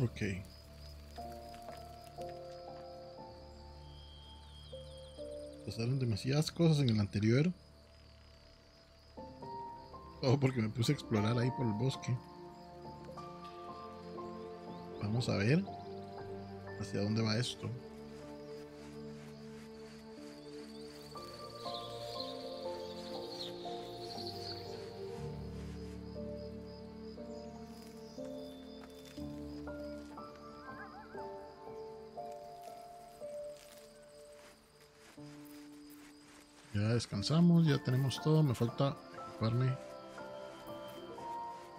Ok. Pasaron demasiadas cosas en el anterior. Todo porque me puse a explorar ahí por el bosque. Vamos a ver hacia dónde va esto. Descansamos, ya tenemos todo. Me falta equiparme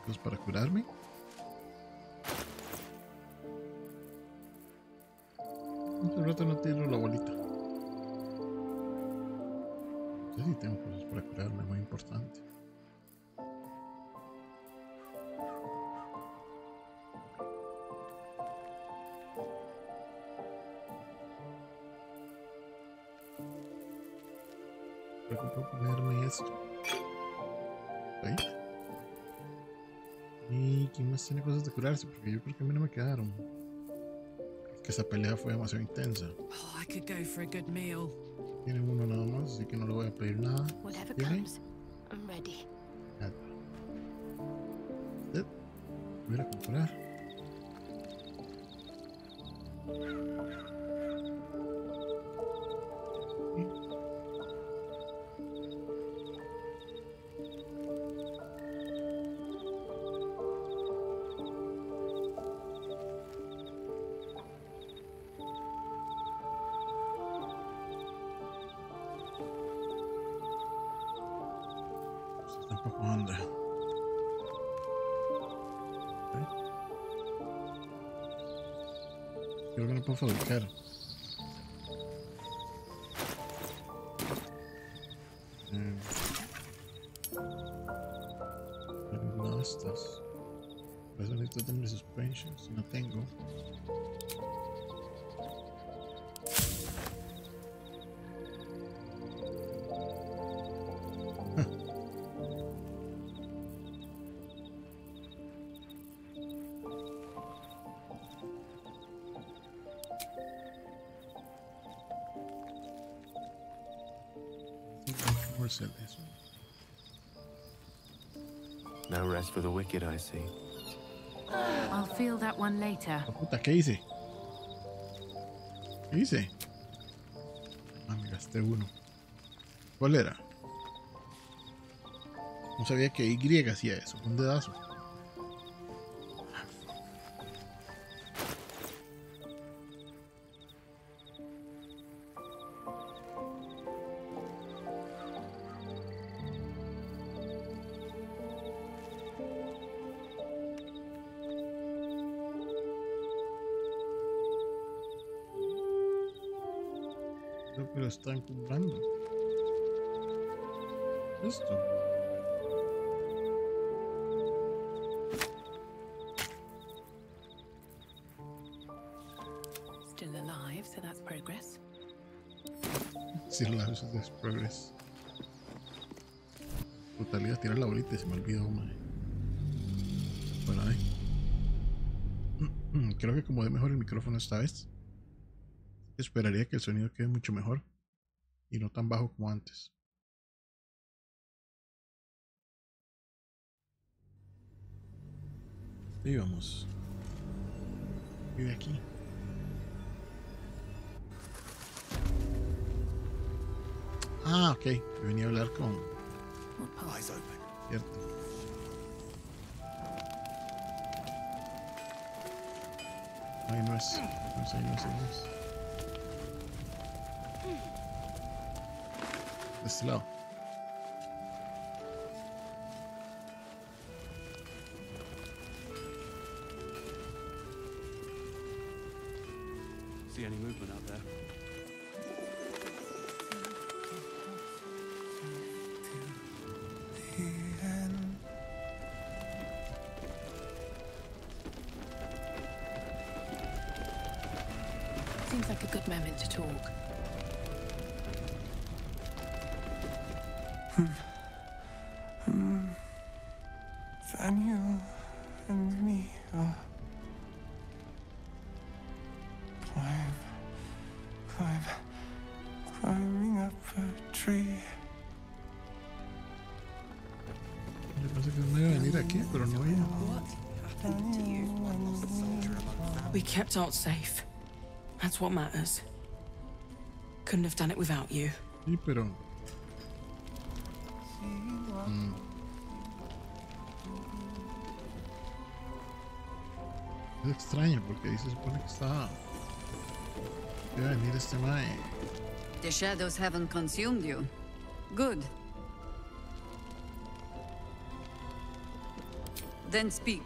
cosas para curarme. Hace rato no tiro Porque yo creo que a mí no me quedaron. Es que esa pelea fue demasiado intensa. Oh, I could go for a good meal. Tiene uno nada más, así que no le voy a pedir nada. Whatever comes, I'm ready. Usted, Voy a comprar. I'll feel that one later. Ah, puta, ¿qué hice? ¿Qué hice? Ah, me gasté uno. ¿Cuál era? No sabía que Y hacía eso. Un dedazo. Están comprando. Esto. Still alive, so that's progress. Si lo haces es progress. Brutalidad, tirar la bolita y se me olvidó, mae. Bueno, ahí. Creo que como de mejor el micrófono esta vez. Esperaría que el sonido quede mucho mejor. Y no tan bajo como antes. Y vamos. De aquí. Ah, ok. Yo venía a hablar con. Cierto. Ahí no es. No es ahí, no es ahí, no es. Este. See any movement out there? Kept Art safe. That's what matters. Couldn't have done it without you. Sí, pero. Mm. Es extraño porque ahí se supone que está. que iba a venir este mae. The shadows haven't consumed you. Good. Then speak.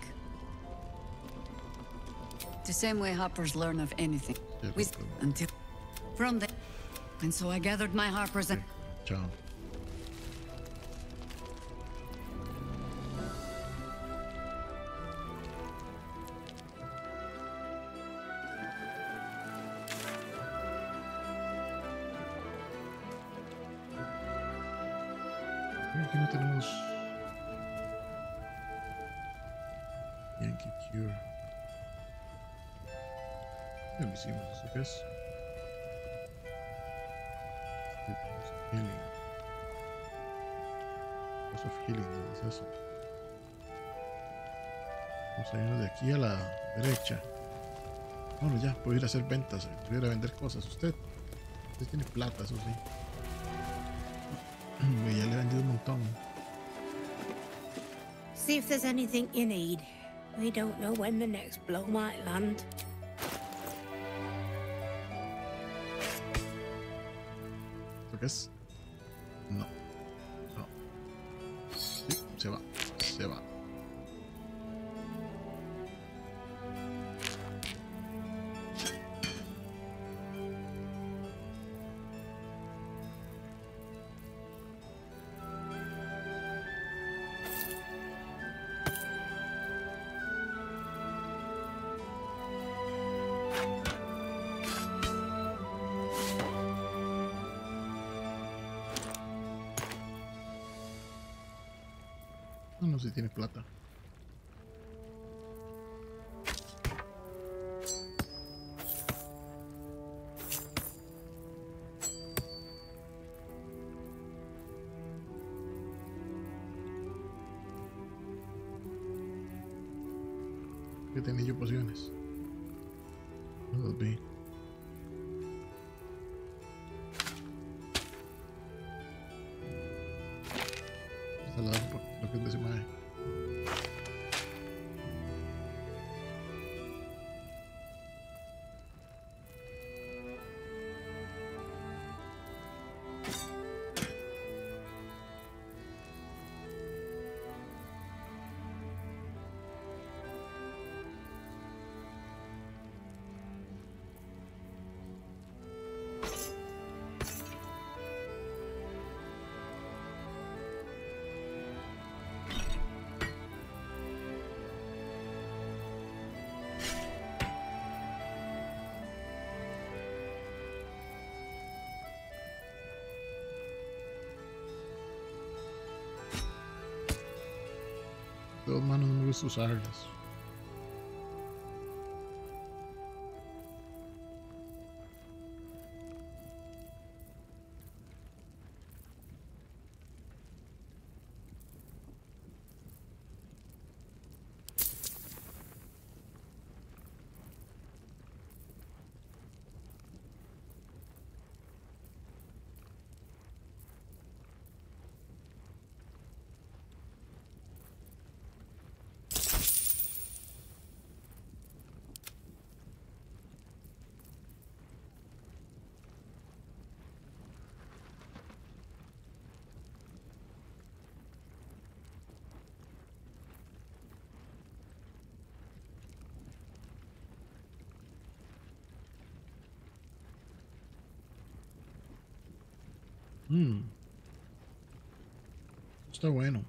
The same way harpers learn of anything. We until from the and so I gathered my harpers and Chao. Hacer ventas, eh, puedo ir a vender cosas. Usted, usted tiene plata, eso sí. Y ya le he vendido un montón. See if there's anything you need. We don't know when the next blow might land. ¿Esto qué es? No. No. Sí, se va. Si tiene plata. Que tenía yo pociones. todas maneras no usarlas. Mm. Está bueno.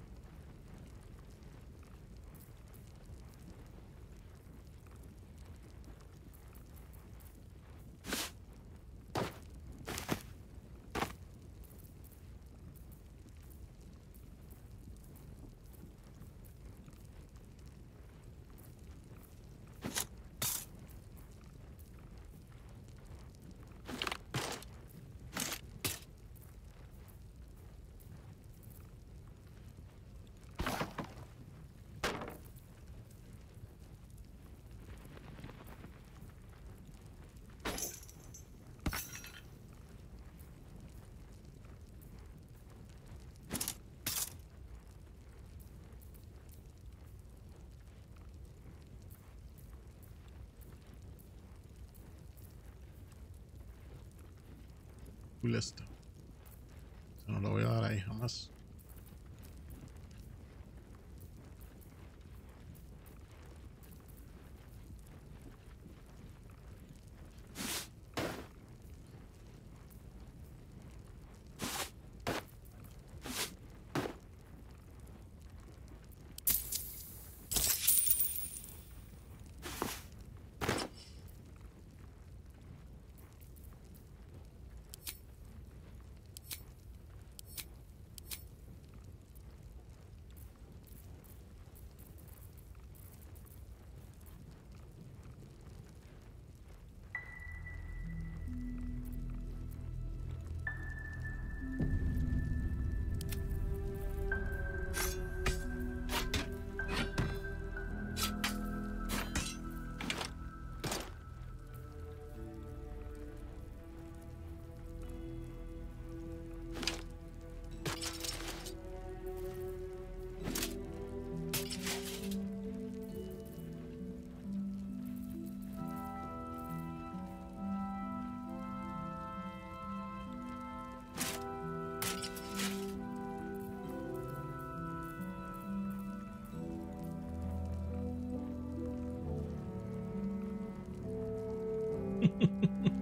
Cool esta. Eso no lo voy a dar ahí jamás. ¿Cuál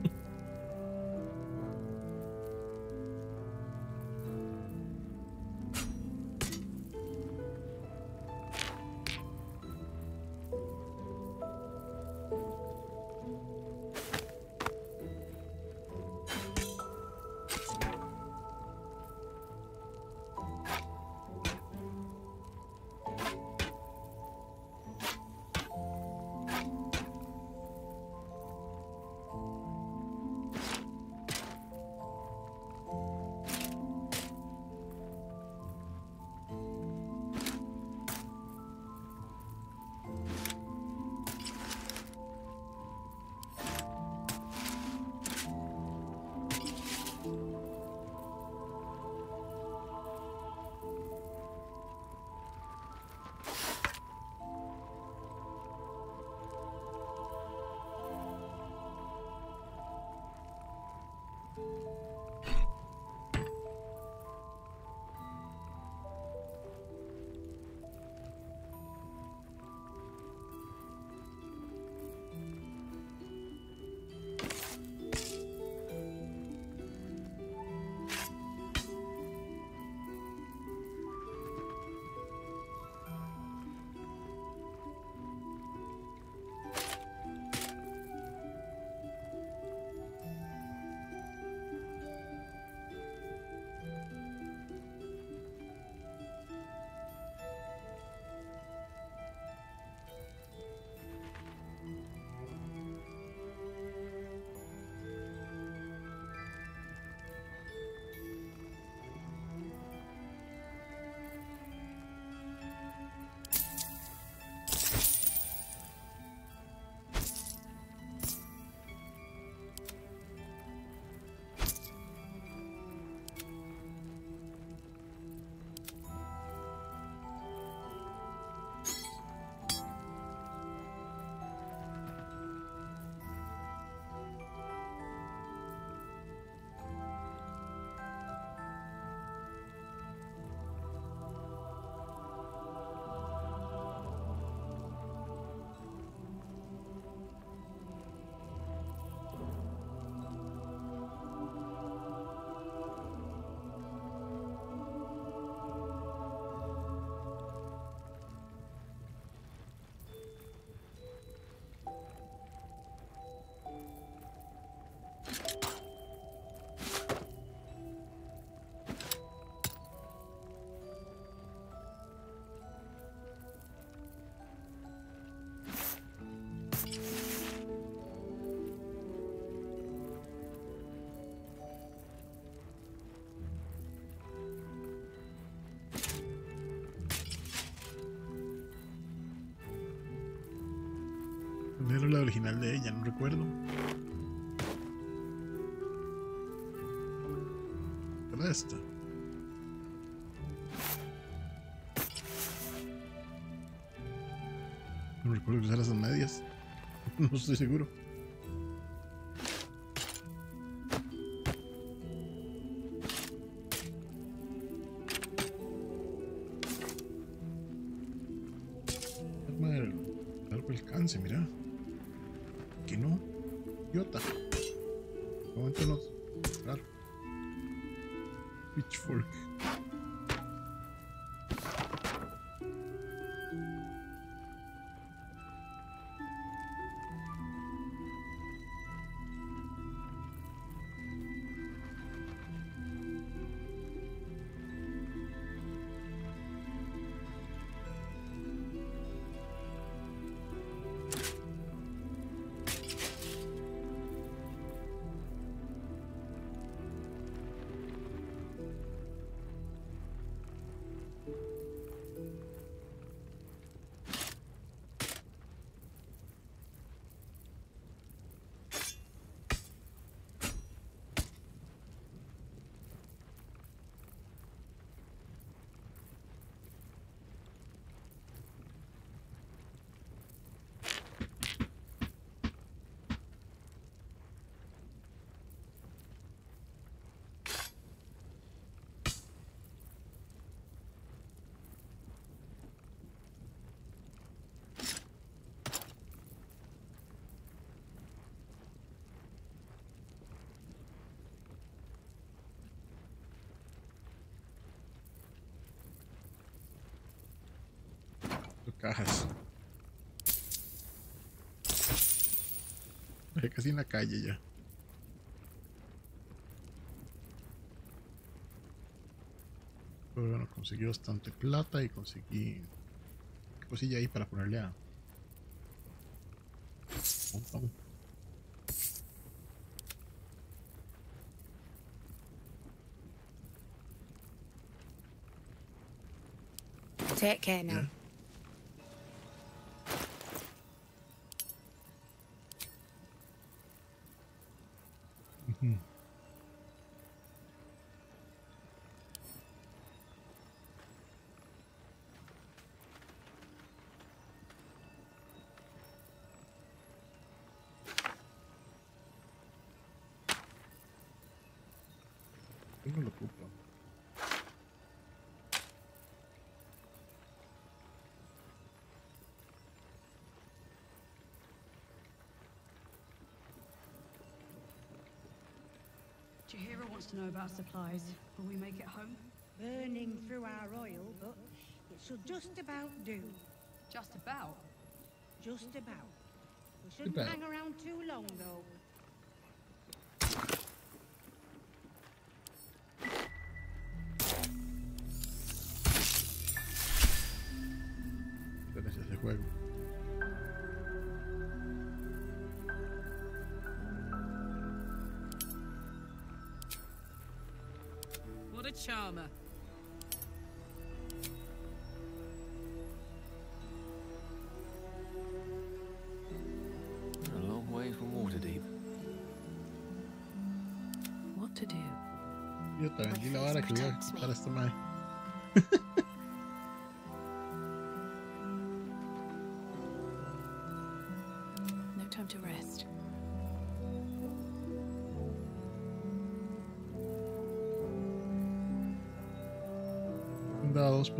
era la original de ella? No recuerdo. Era esta. No recuerdo que usar esas medias. No estoy seguro. Cajas. Casi en la calle ya. Pero bueno, conseguí bastante plata y conseguí ¿qué cosilla ahí para ponerle a. Take care now. Yeah. Ujú. Wants to know about supplies. Will we make it home? Burning through our oil, but it should just about do. Just about. Just about. We shouldn't About. hang around too long, though. What a charmer. A long way from Waterdeep. What to do? Yo te vendí la vara que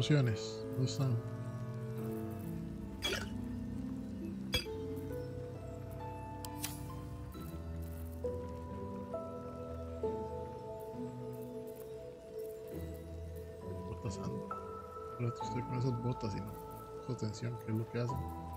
pociones. ¿Dónde están? Botas ando. Pero estoy con esas botas y no. Su atención, ¿qué es lo que hacen?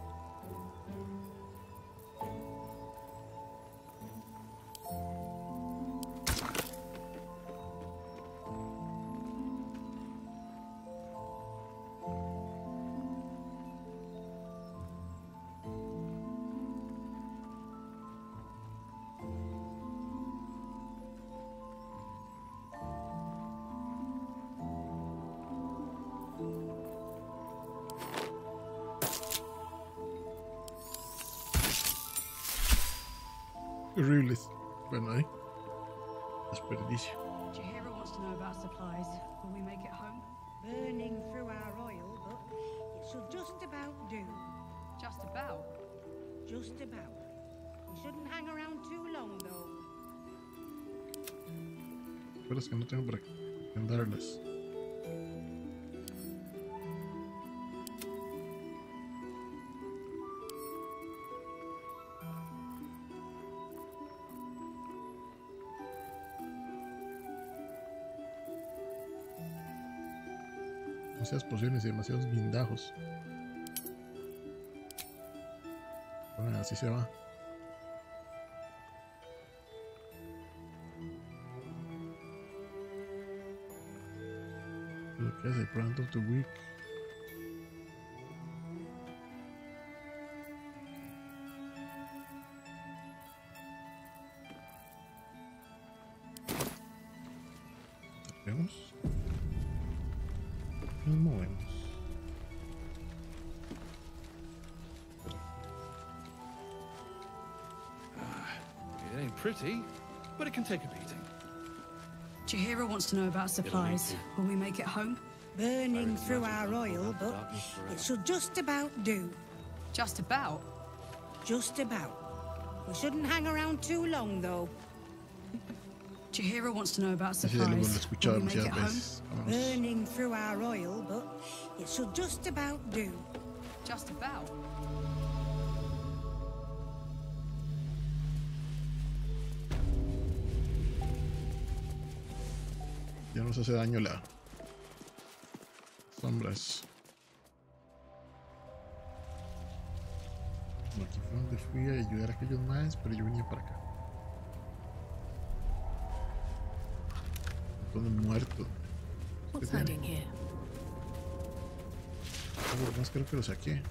que no tengo para recomendarles. demasiadas pociones y demasiados blindajos. Bueno, así se va. Lo que hace Brand of the Week. Vemos. Nos movemos. Ah, it ain't pretty, but it can take a beating. Chihiro wants to know about supplies. Will we make it home? Burning through our oil, but it should just about do. Just about. Just about. We shouldn't hang around too long, though. Chihiro wants to know about Ese diálogo lo he supplies. escuchado Will we make it demasiadas home? Burning through our oil, but it should just about do. Just about. Ya nos hace daño la sombras. Bueno, aquí fue donde fui a ayudar a aquellos más, pero yo venía para acá. De muertos. What's tiene? Oh, más creo que lo saqué.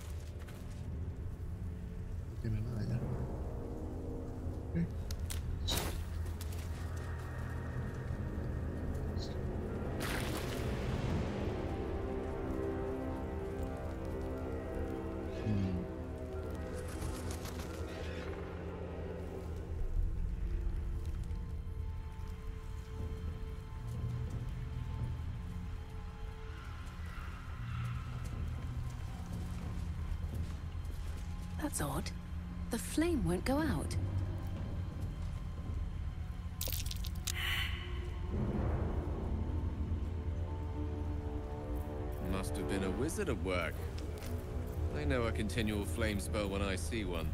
Have it at work. I know a continual flame spell when I see one.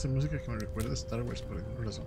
Esa música que me recuerda a Star Wars por alguna razón.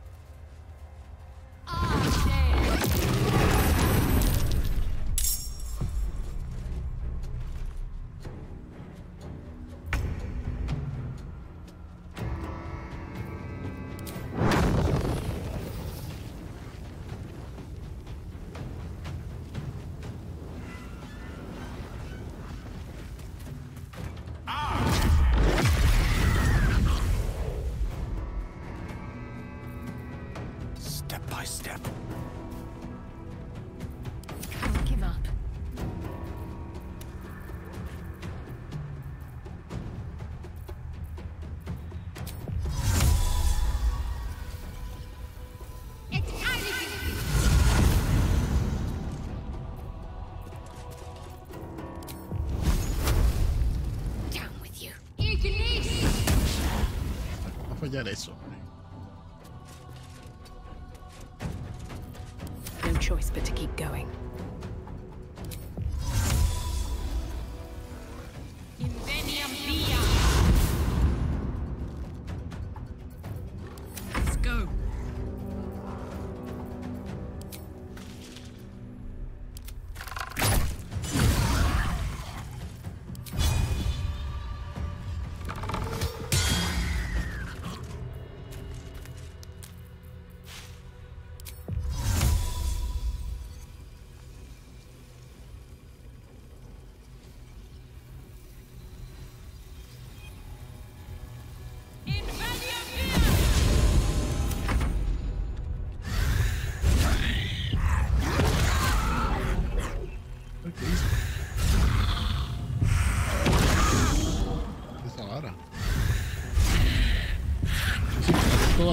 tener eso.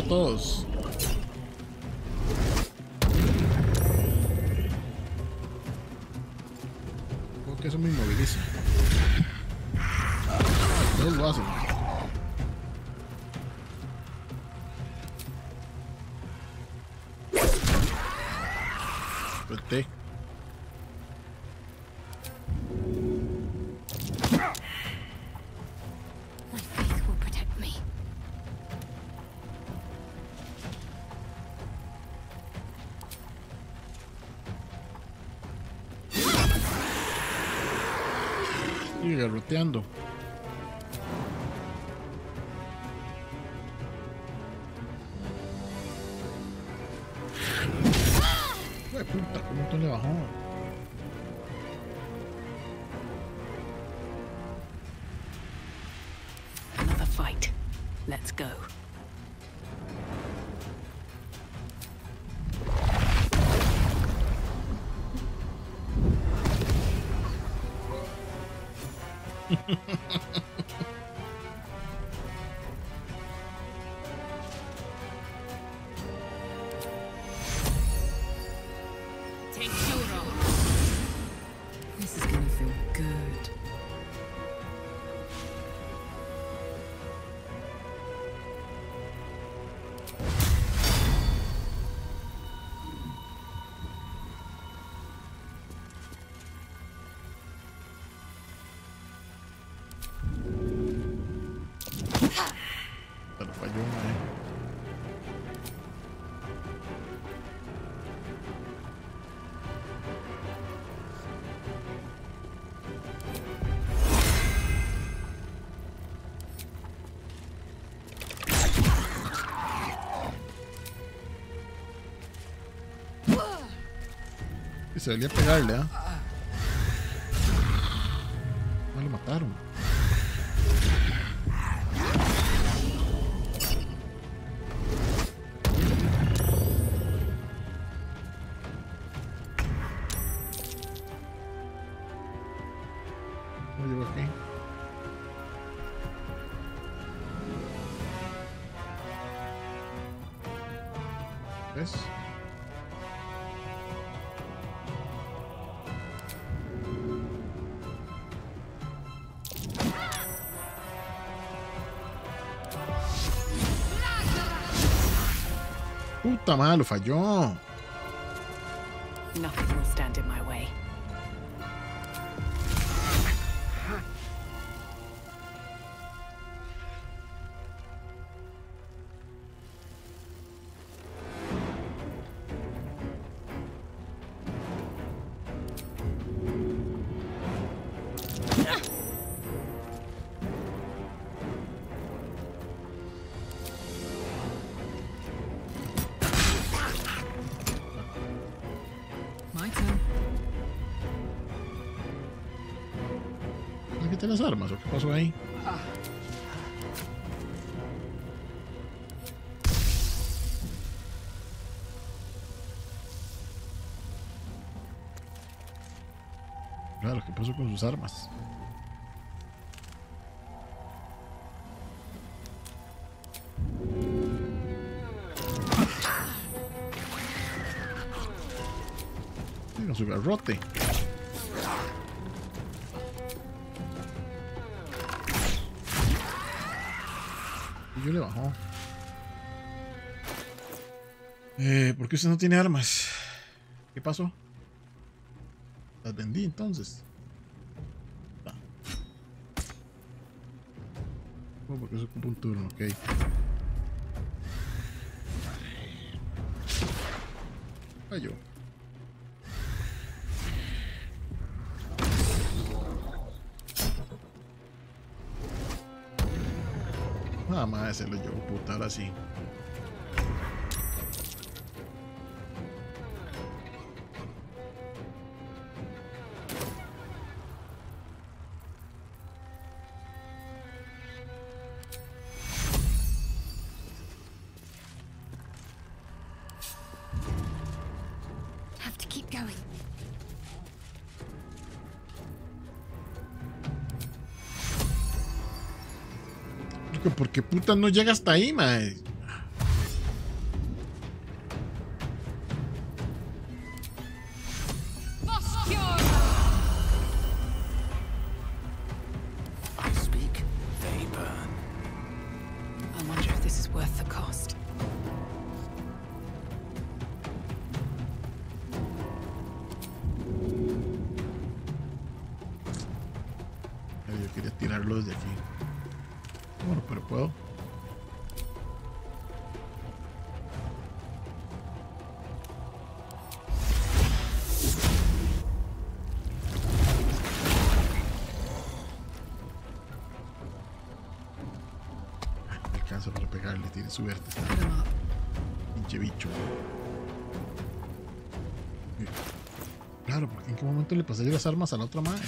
Todos. derroteando. Falló eh. Y se debería pegarle, ¿ah? puta, malo, falló. Las armas o qué pasó ahí? Claro, ¿qué pasó con sus armas? Con su garrote. Yo le bajó. Eh, ¿Por qué usted no tiene armas? ¿Qué pasó? Las vendí entonces. Ah. Oh, porque eso ocupa un turno, ok. Nada más ese lo llevo puta ahora. Have to keep going. Porque, ¿Por qué puta no llega hasta ahí, mae? Up. pinche bicho. Claro, porque en qué momento le pasé las armas a la otra madre.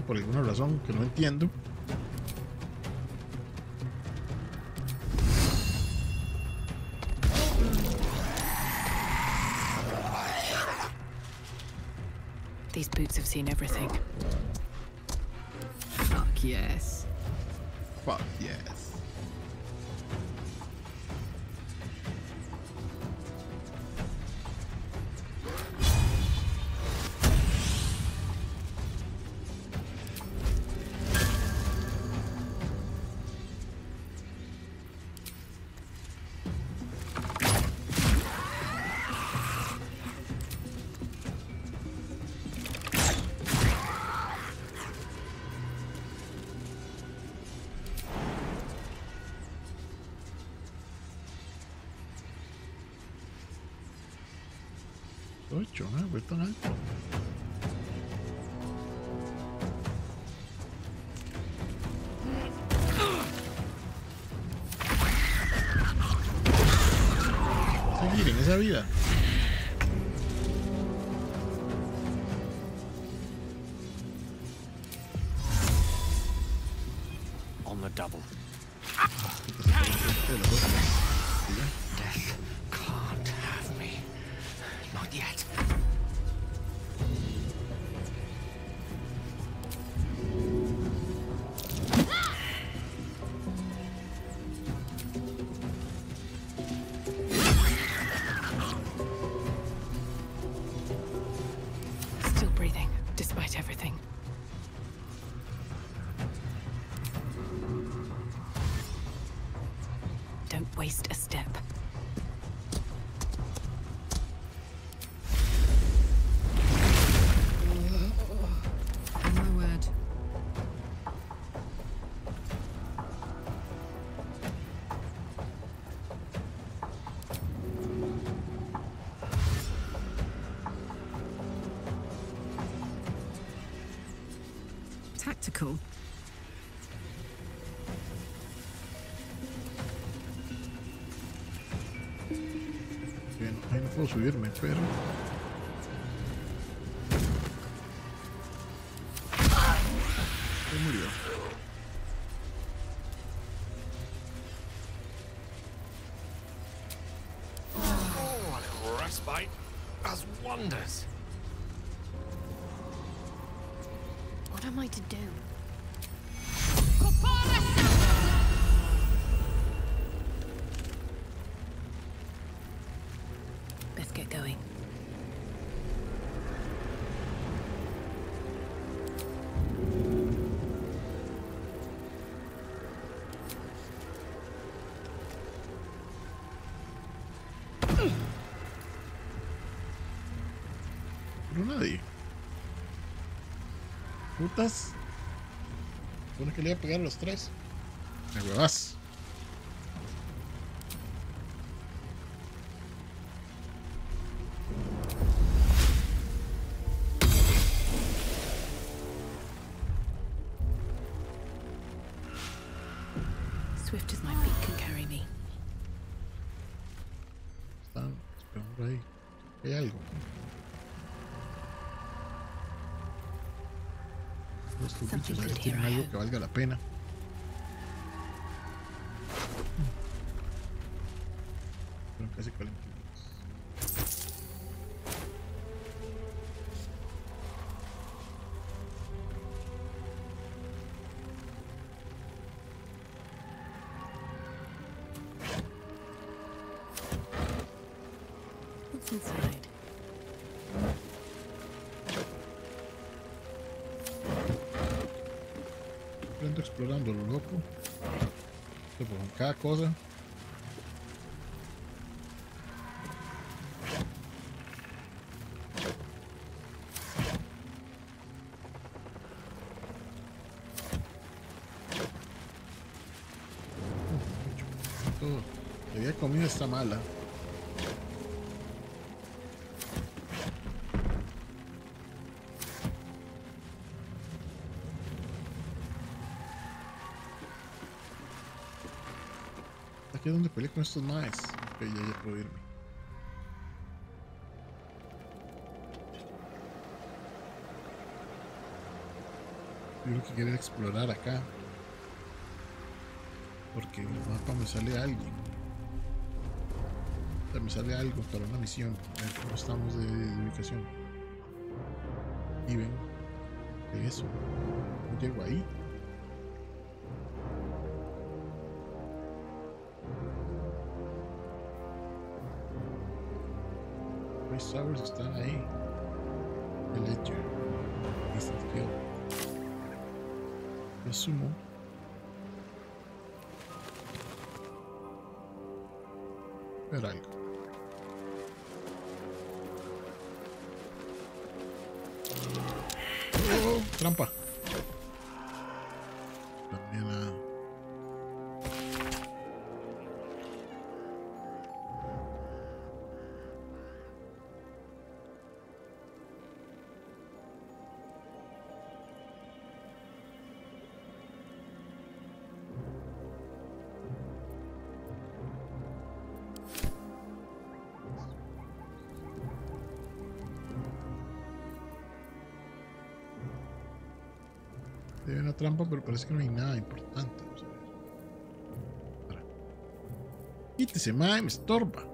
Por alguna razón que no entiendo. These boots have seen everything. Ocho. Fue tan alto. Seguir en esa vida. On the double. De los dos. Y ya. Death yet. Subirme, pero. Se murió. Oh, a little respite does wonders. Putas. Supone que le iba a pegar a los tres. Me huevas. Pena. cosas. Yo había comido esta mala. Aquí es donde peleé con estos maes. Ok, ya, ya puedo irme. Yo lo que quería explorar acá. Porque en el mapa me sale alguien. O sea, me sale algo para una misión. A estamos de, ubicación. Y ven. Eso. Llego ahí. Towers están ahí. El. Instant kill. Lo sumo. Ver algo. Oh, trampa. Trampa, pero parece que no hay nada importante. Quítese, mae, me estorba.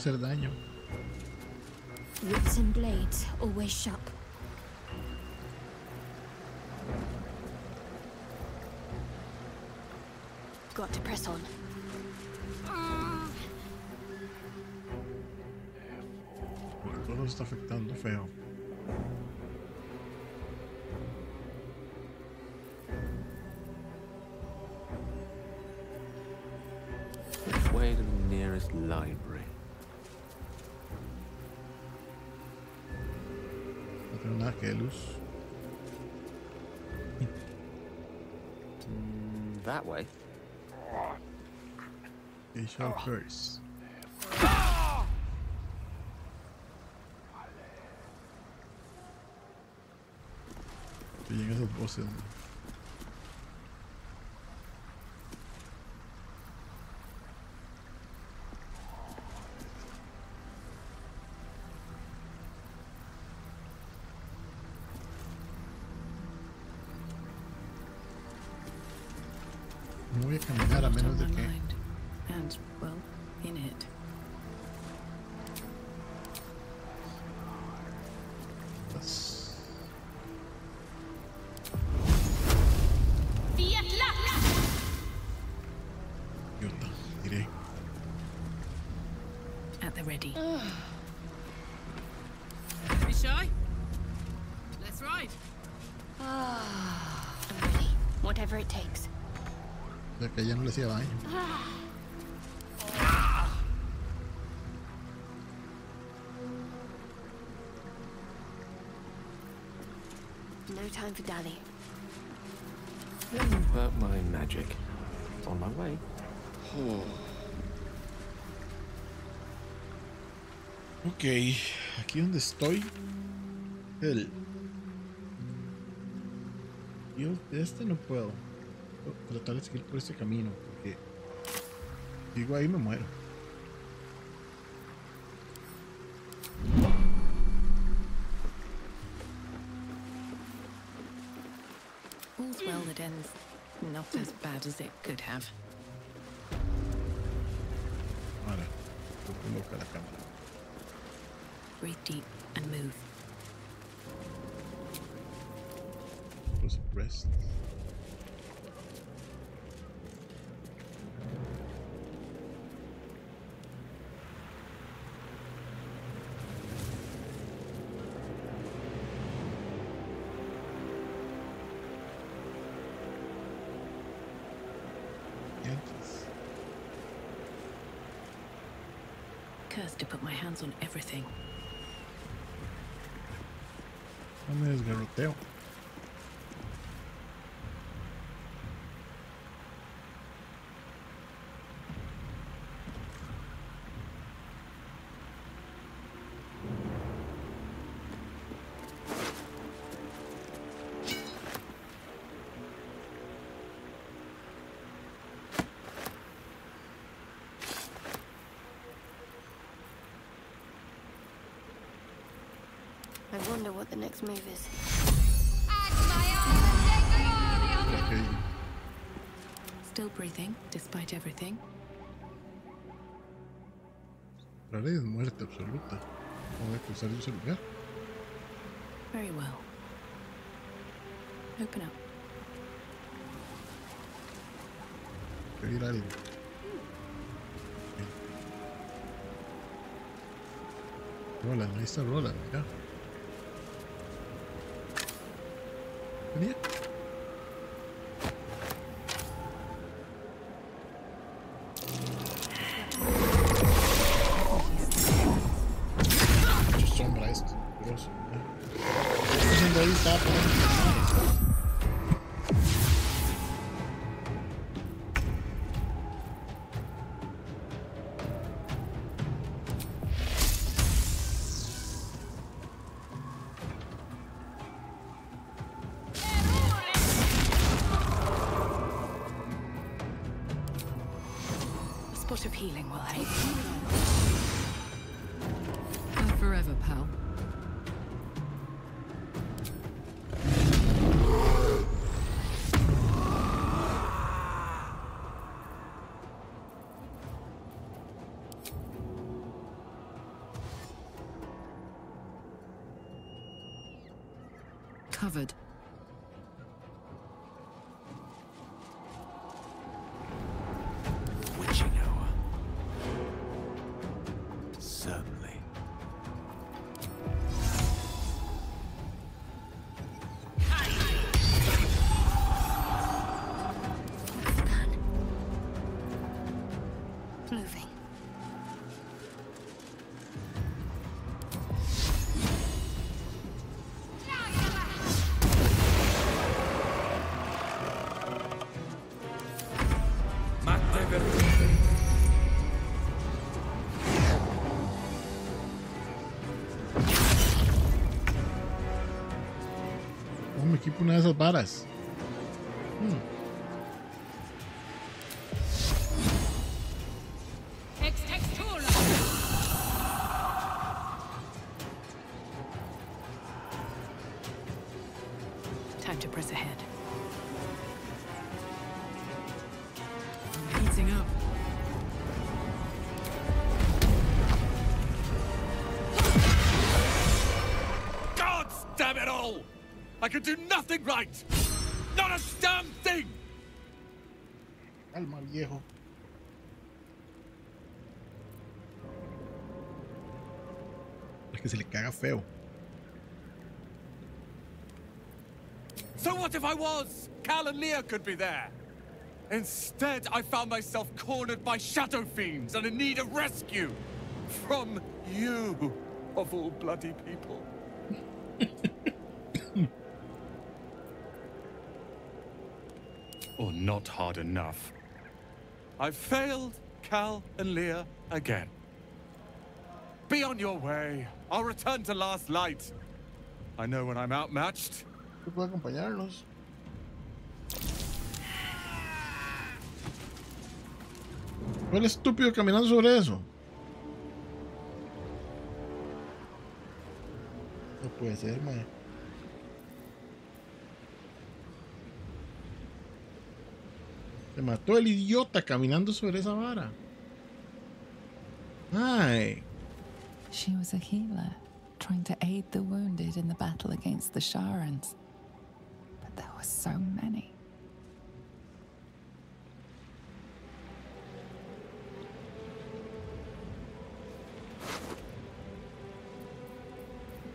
hacer daño. Whips and blades, always sharp. Got to press on. Todo se está afectando feo. Way to the nearest library? No tengo nada que de luz. Mm, that way. Y Shadow Curse. Esos bosses. ¿no? No que ya no le hacía daño. No time for dally. But my magic. It's on my way. Ok, aquí donde estoy. El. Yo de este no puedo. Tratar de seguir por este camino porque. Digo ahí me muero. All's well that ends not as bad as it could have. Ahora, la cámara. Breathe deep and move. Rest. To put my hands on everything. What the next move is. Still breathing, despite everything. la ley es muerte absoluta. No voy a cruzar yo ese lugar. Very well. Open up. Voy a ir algo. Hmm. Roland, ahí está Roland, mira. Venía. Qué Covered. nessas varas. Right! Not a damn thing! Calma, viejo. Es que se le caga feo. So what if I was? Cal and Lia could be there. Instead, I found myself cornered by shadow fiends and in need of rescue. From you, of all bloody people. Not hard enough. I've failed Cal and Lia again. Be on your way. I'll return to Last Light. I know when I'm outmatched. Yo puedo acompañarlos. Fue el estúpido caminando sobre eso. No puede ser, mae. Se mató el idiota caminando sobre esa vara. Ay. She was a healer, trying to aid the wounded in the battle against the Sharans. But there were so many.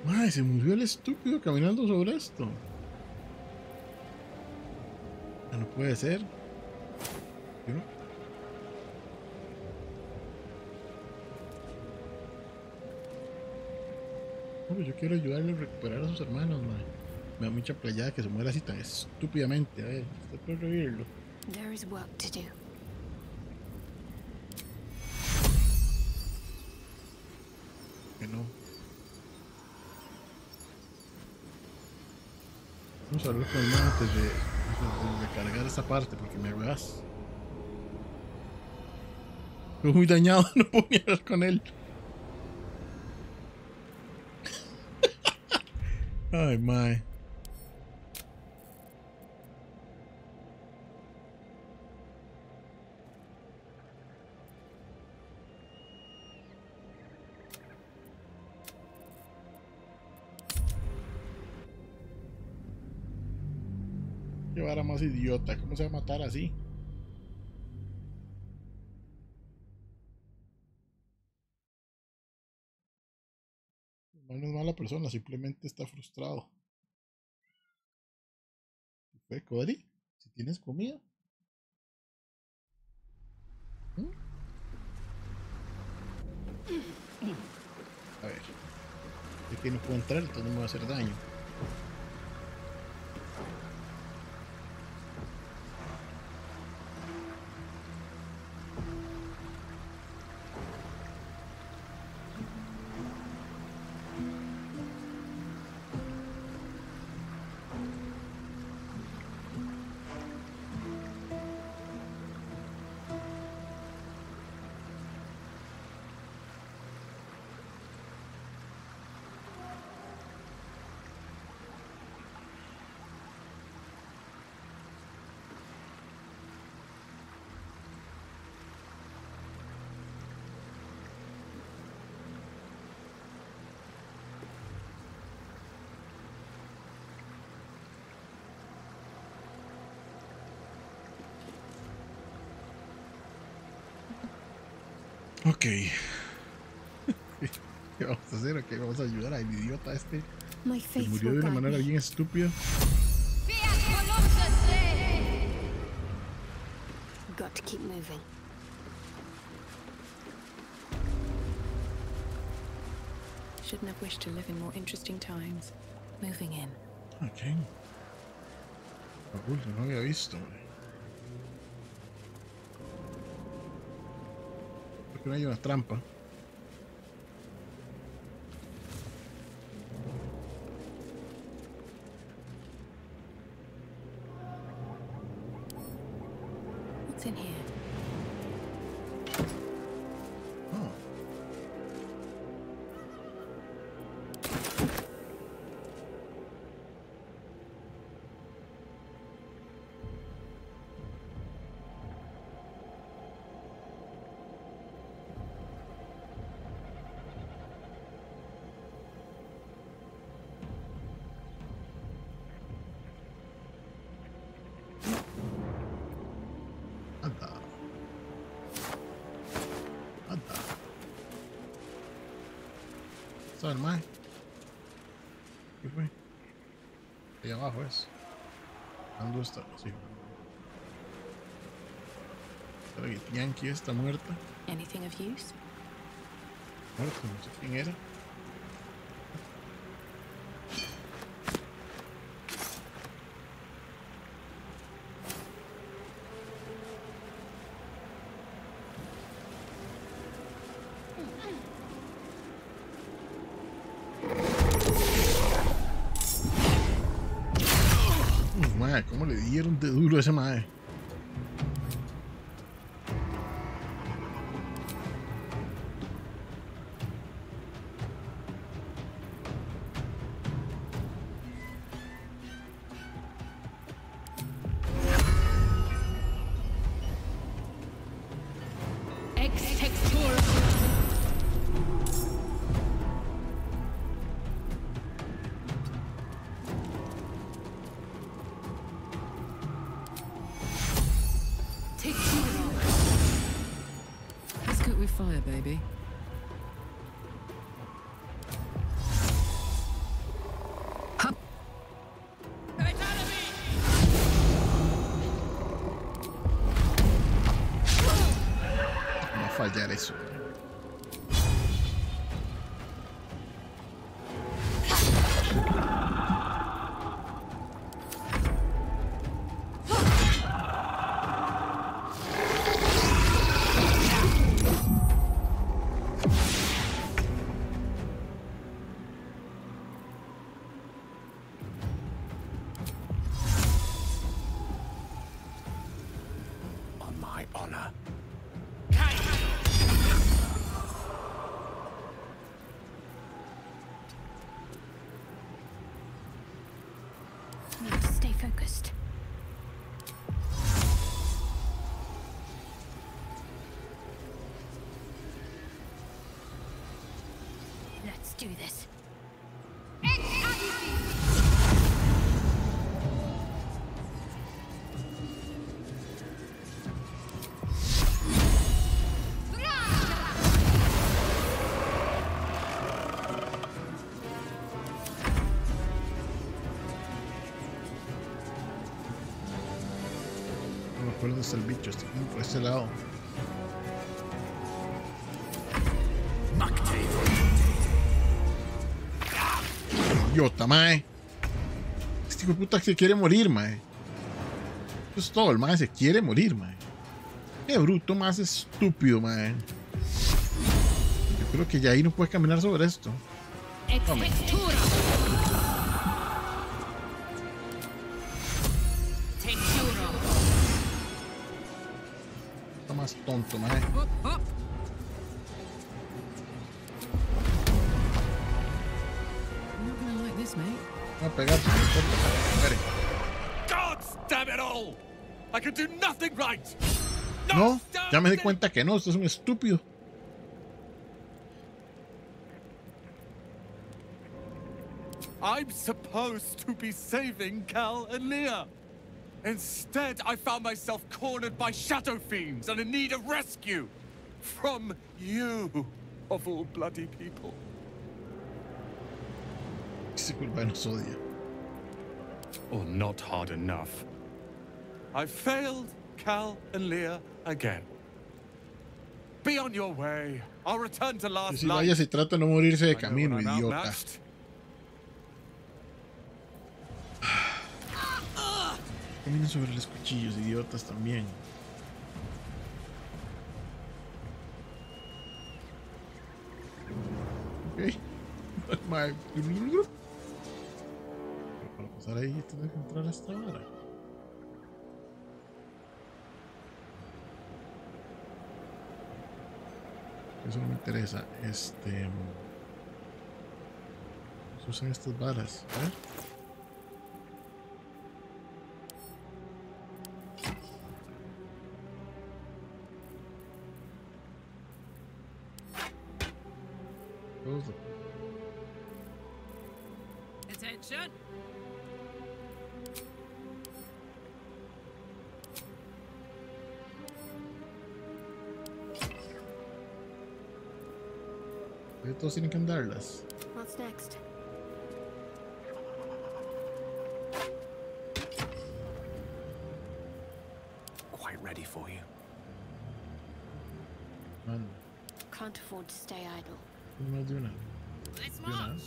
Ay, se murió el estúpido caminando sobre esto. Ya No puede ser. No- No, pues yo quiero ayudarle a recuperar a sus hermanos, man. Me da mucha playada que se muera así tan estúpidamente. A ver, usted puede revivirlo. There is work to do. Que no. Vamos a hablar con el man antes de, de cargar esa parte porque me hagas. Muy dañado, no puedo ni con él. Ay, mae. Qué vara más idiota, ¿cómo se va a matar así? Persona, simplemente está frustrado. ¿Qué fue, Cody? Si tienes comida. ¿Mm? A ver. Es que no puedo entrar, entonces no me va a hacer daño. ¿Qué vamos a hacer? Ok, vamos a ayudar al idiota este. Que murió de una manera bien estúpida. Got to keep moving. Shouldn't have wished to live in more interesting times. Moving in. Ok. Raúl, no había visto. güey. Creo que hay una trampa. ¿Está el mae? ¿Qué fue? Ahí abajo es. ¿Dónde está? Sí. ¿Será que Yankee está muerta? Anything of use? Muerta, no sé quién era. Eresu. Do this. El bicho. Como por este lado. Idiota, mae. Este hijo de puta se quiere morir, mae. Eso es todo. El mae se quiere morir, mae. Qué bruto más estúpido, mae. Yo creo que ya ahí no puede caminar sobre esto. Textura. Está más tonto, mae. Muere. God damn it all! I can do nothing right. No, ya me di cuenta que no, esto es un estúpido. I'm supposed to be saving Cal and Lia. Instead, I found myself cornered by shadow fiends and in need of rescue. From you, of all bloody people. Ese culpa nos odia. Or oh, not hard enough. I failed Cal and Lia again. Be on your way. I'll return to last si vaya se trata de no morirse de camino, idiota. Caminen sobre los cuchillos, idiotas también. Ok. Mae, Pero Sara dijiste de entrar hasta ahora. Eso no me interesa. Este. Se usan estas balas. A ver. Those Todos tienen que andarlas. What's next? Quite ready for you. Man, Can't afford to stay idle. no de una. Let's De una march.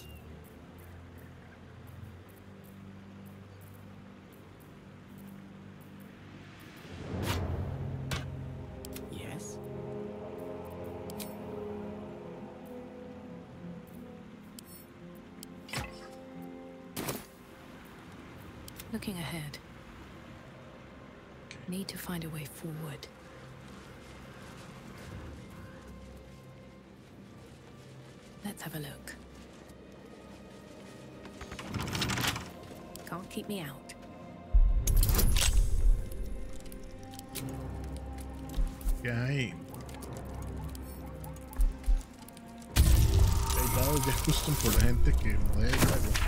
Looking ahead. Need to find a way forward. Let's have a look. Can't keep me out. ¿Qué hay? Hay dados custom por la gente que modela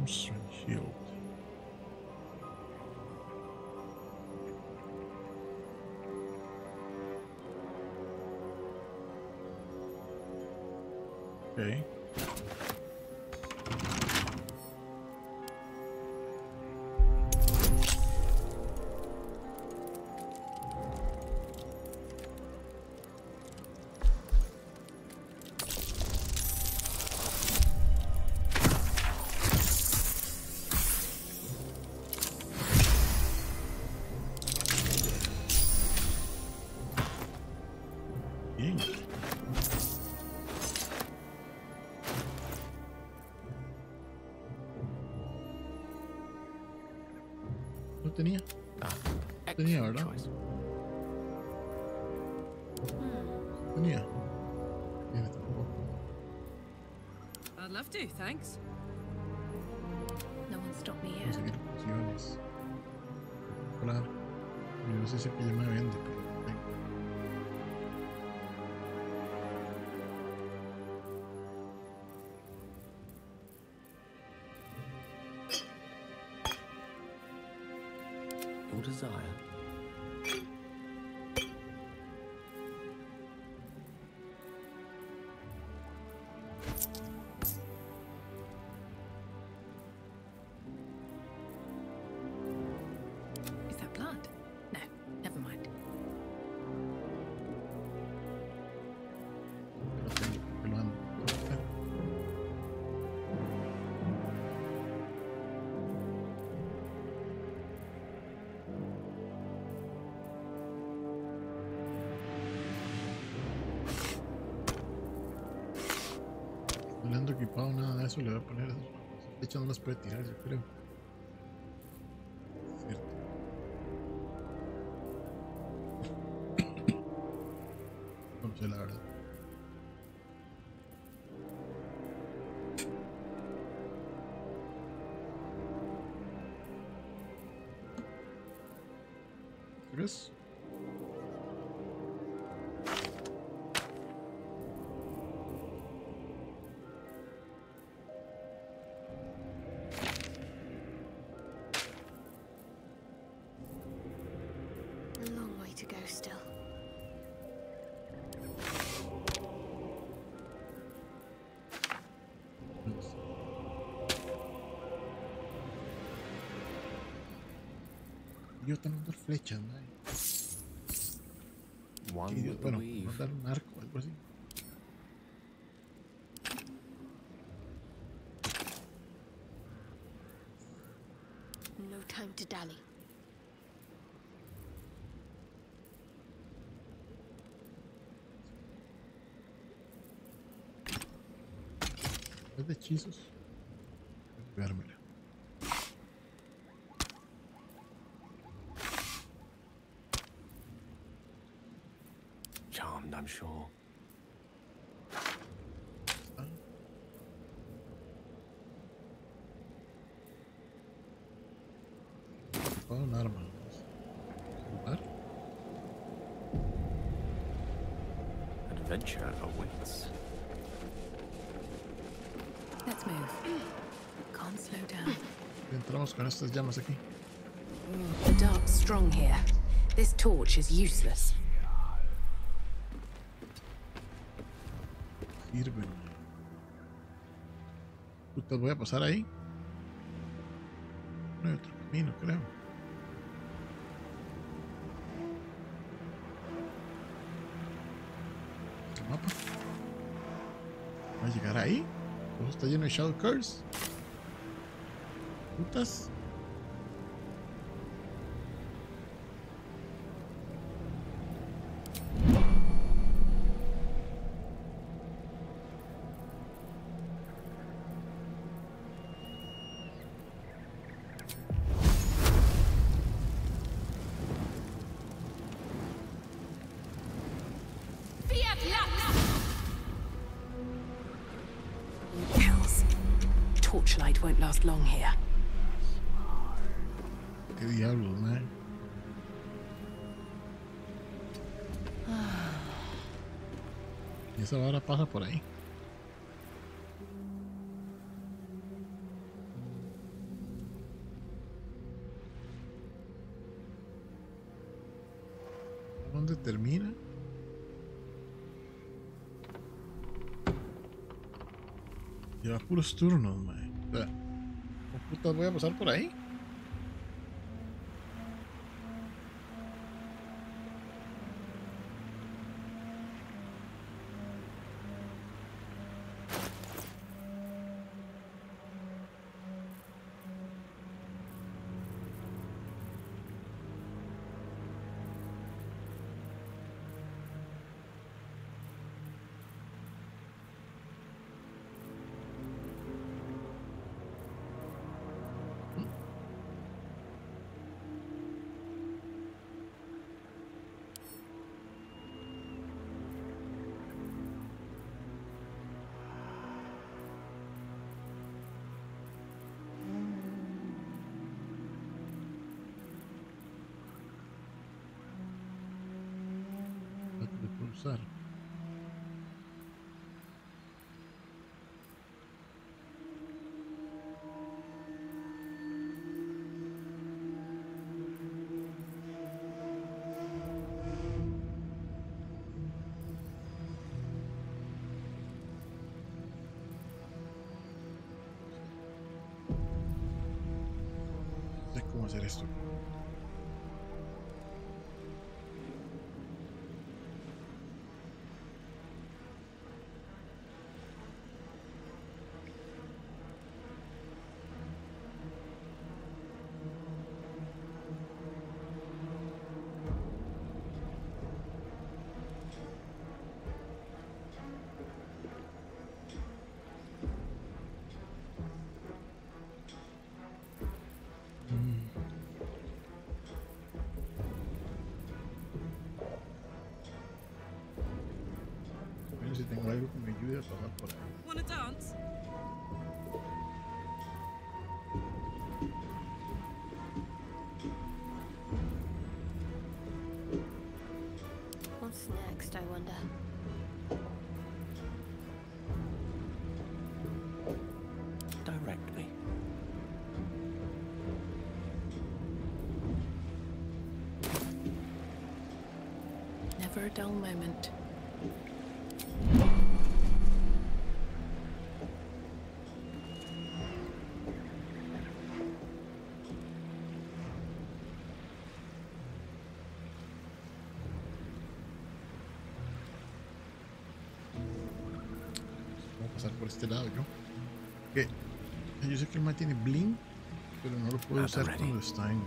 Un Strength Shield. Okay. No tenía. Tenía, ¿verdad? choice. Tenía. Tiene tampoco. I'd love to, thanks. No one stopped me yet. Conseguir opciones. Claro. Yo no sé si aquí ya me vende, desire. Eso, le voy a poner esas flechas no las puede tirar, yo creo. Cierto. No sé la verdad. ¿Ves? To go still. Yo también dar flechas, ¿no? Qué idiota. Bueno, mandar un arco o algo así. No time to dally. Es de hechizos. Pegármela. Charmed, I'm sure. Ah. Ocupado oh, un arma. Vamos a jugar. adventure awaits. Entramos con estas llamas aquí. The dark's strong here. This torch is useless. Sirven. Putas, voy a pasar ahí. No hay otro camino, creo. Está lleno de Shadow Curse. Putas. Pasa por ahí. ¿Dónde termina? Lleva puros turnos, man. O sea, ¿cómo putas voy a pasar por ahí? I wonder? Directly. Never a dull moment. Este lado yo. Que yo sé que el man tiene blink, pero no lo puedo Nada usar ready. cuando está en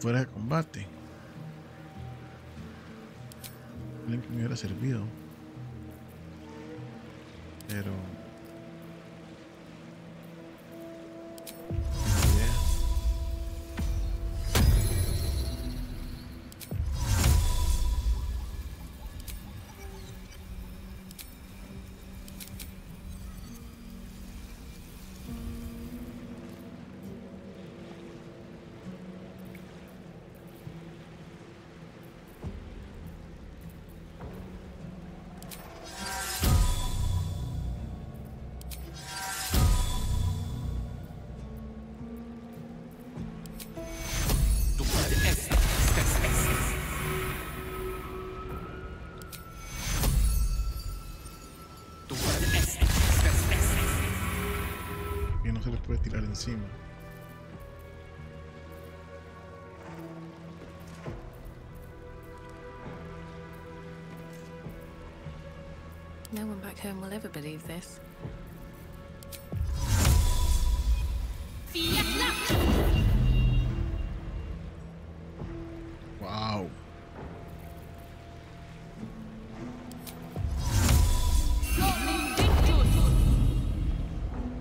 fuera de combate. Blink me hubiera servido. Pero back home will ever believe this. Wow.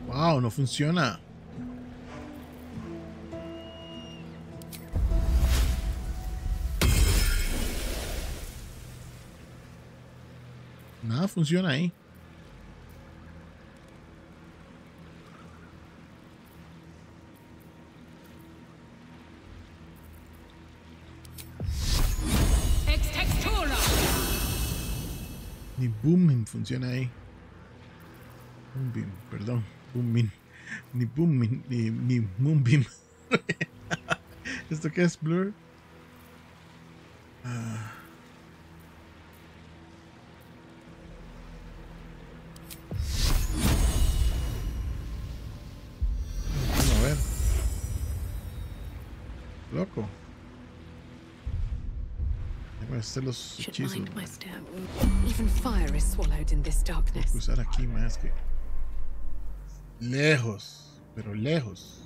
Wow, no funciona. Nada funciona ahí. Funciona ahí. Boombeam, perdón. Booming. Ni booming, ni, ni moonbeam. ¿Esto qué es, Blur? Should mind my step. Even fire is swallowed in this darkness. Cruzar aquí más que. Lejos, pero lejos.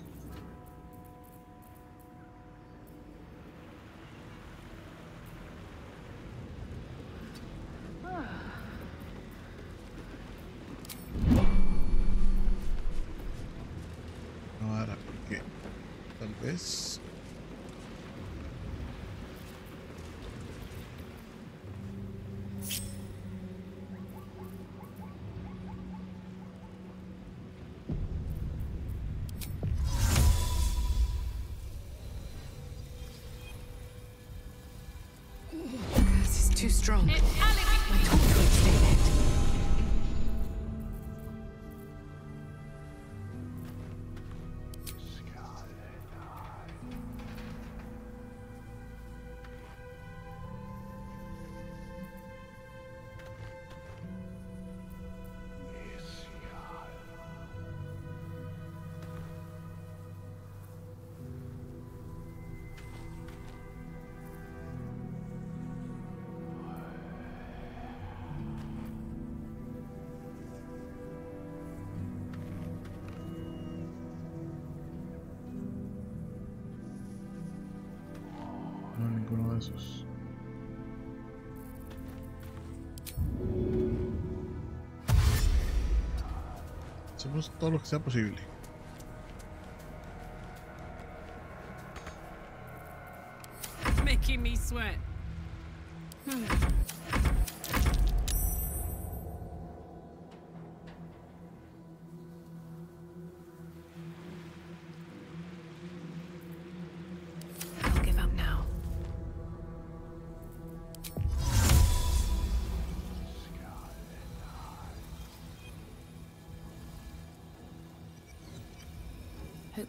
todos los que sea posible.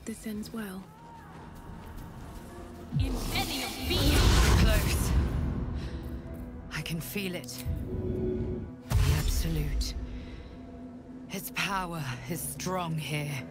Hope this ends well. Imperium being. Close. I can feel it. The Absolute. Its power is strong here.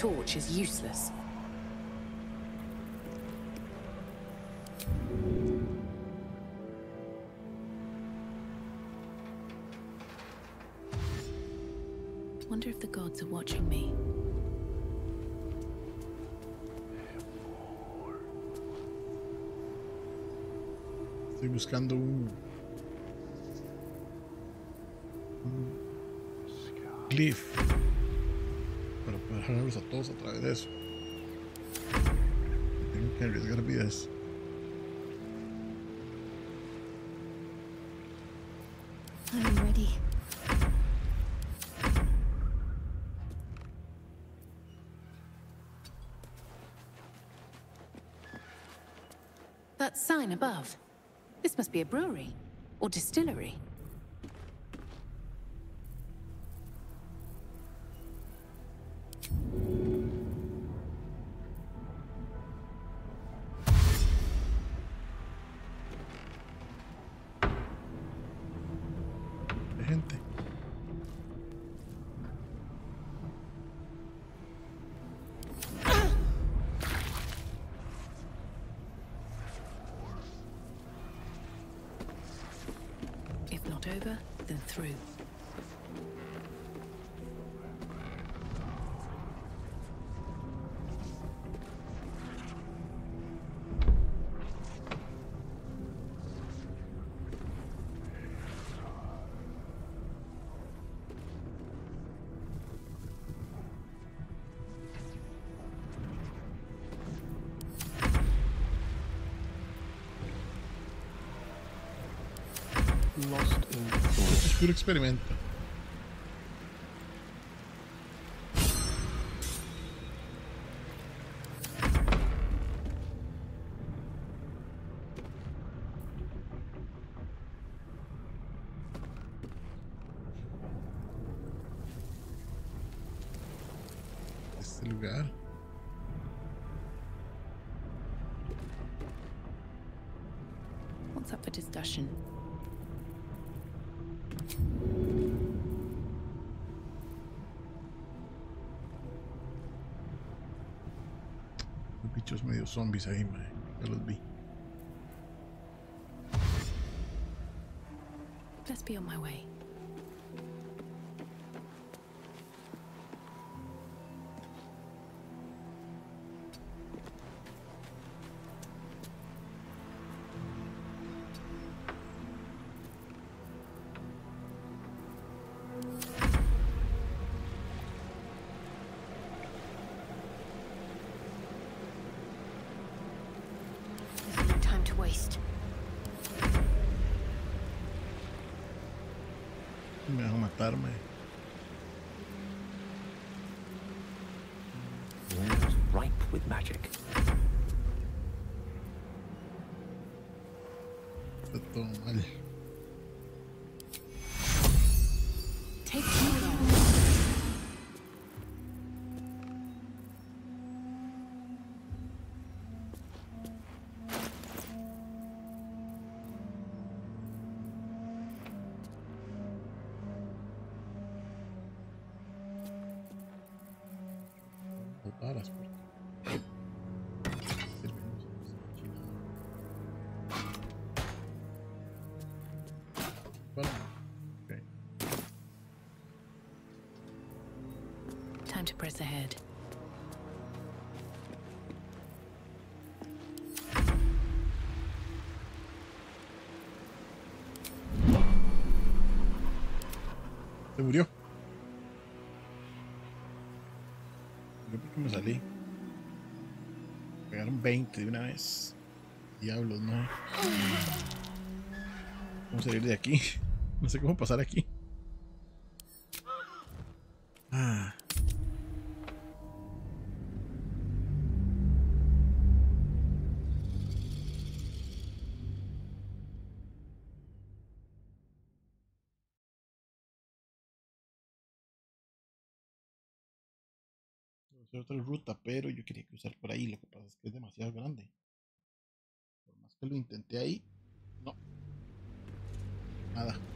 Torch is useless. Wonder if the gods are watching me. Estoy buscando un. un glyph. Me dejan verlos a todos a través de eso. Tengo que arriesgar vidas. I'm ready. That sign above. This must be a brewery or distillery. tú lo experimentas. Medio zombies ahí, mae. Ya los vi. Let's be on my way. To press ahead. Se murió. Yo porque me salí. Pegaron 20 de una vez. Diablos, no. ¿Cómo salir de aquí? No sé cómo pasar aquí. Es demasiado grande. Por más que lo intenté ahí, no. Nada.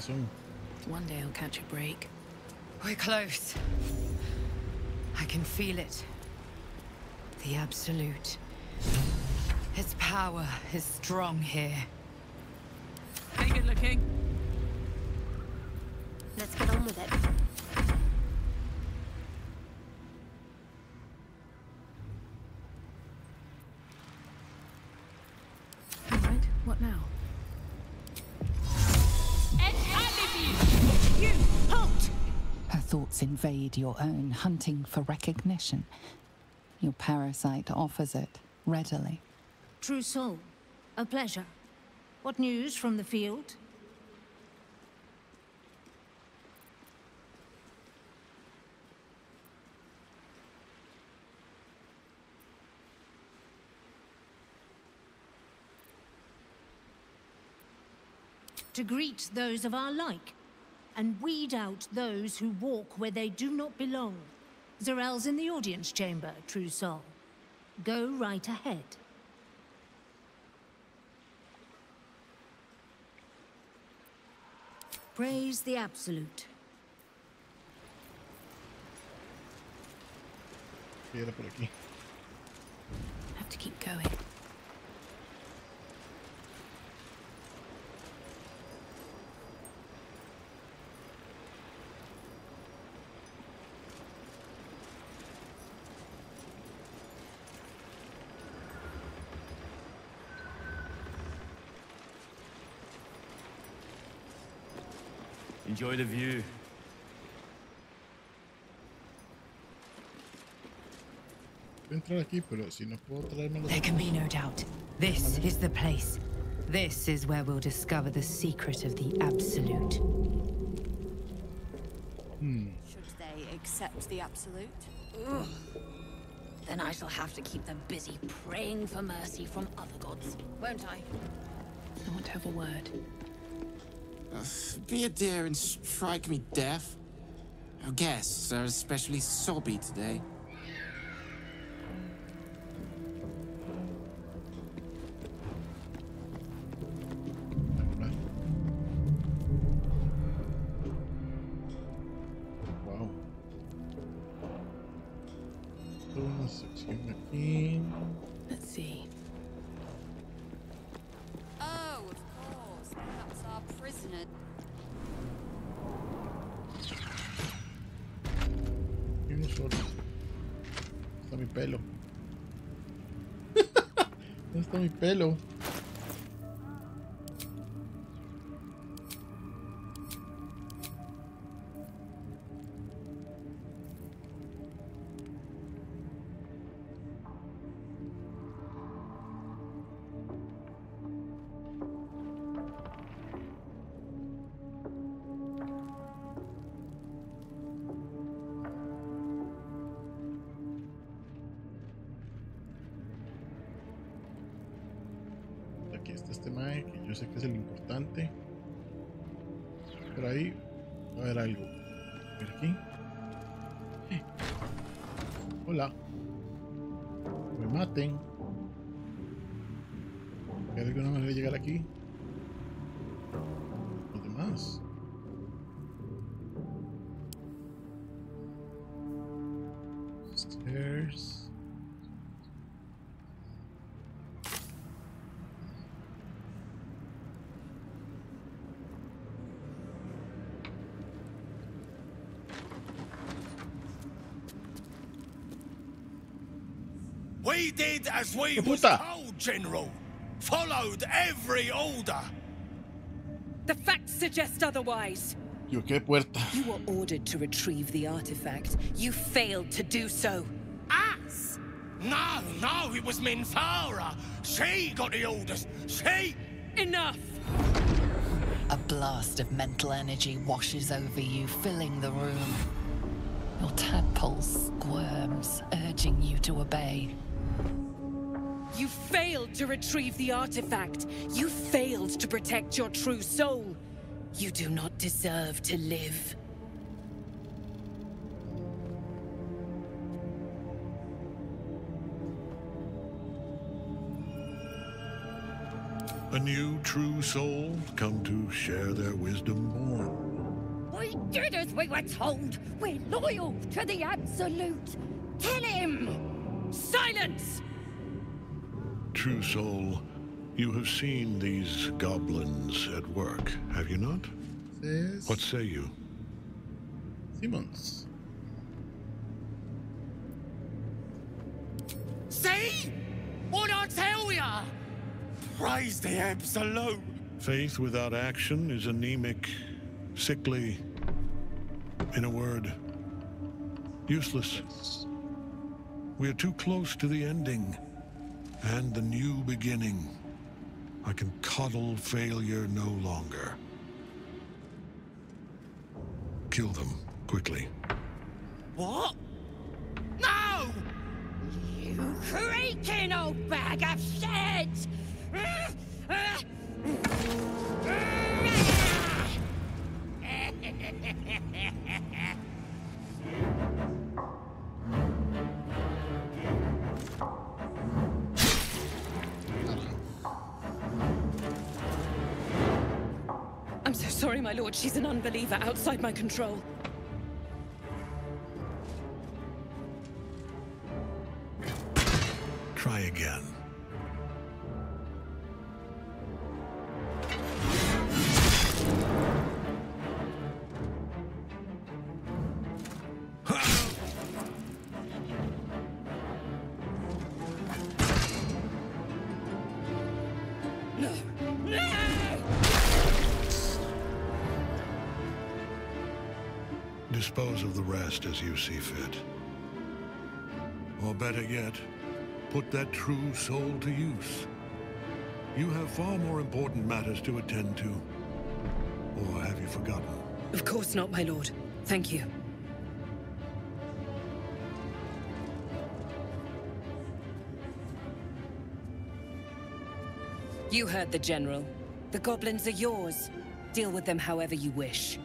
¿Quiénes son? One day I'll catch a break. We're close. I can feel it. The Absolute. Its power is strong here. Ain't good looking. Let's get on with it. Invade your own, hunting for recognition. Your parasite offers it readily. True soul. A pleasure. What news from the field? To greet those of our like, and weed out those who walk where they do not belong. Z'rell's in the audience chamber, true soul. Go right ahead. Praise the Absolute. Era por aquí. Have to keep going. Enjoy the view. Voy a entrar aquí, pero si no puedo traerme los... There can be no doubt. This is the place. This is where we'll discover the secret of the Absolute. Hmm. Should they accept the absolute? Ugh. Then I shall have to keep them busy praying for mercy from other gods, won't I? I want to have a word. Be a dear and strike me deaf. Our guests are especially sobby today. We did as we ¡Qué was told, General. Followed every order. The facts suggest otherwise. Yo, qué puerta. You were ordered to retrieve the artifact. You failed to do so. Us? No, no, it was Minthara. She got the orders. She. Enough! A blast of mental energy washes over you, filling the room. Your tadpole squirms, urging you to obey. You failed to retrieve the artifact. You failed to protect your true soul. You do not deserve to live. A new true soul come to share their wisdom born. We did as we were told. We're loyal to the Absolute. Tell him! Silence! True Soul, you have seen these goblins at work, have you not? Yes. What say you? Simmons. See? What I tell ya? Praise the Absolute. Faith without action is anemic, sickly, in a word, useless. We are too close to the ending and the new beginning. I can coddle failure no longer. Kill them, quickly. What? No! You creaking old bag of shit! lord. She's an unbeliever outside my control. Try again. As you see fit. Or better yet, put that true soul to use. You have far more important matters to attend to. Or have you forgotten? Of course not, my lord. Thank you. You heard the General. The goblins are yours. Deal with them however you wish.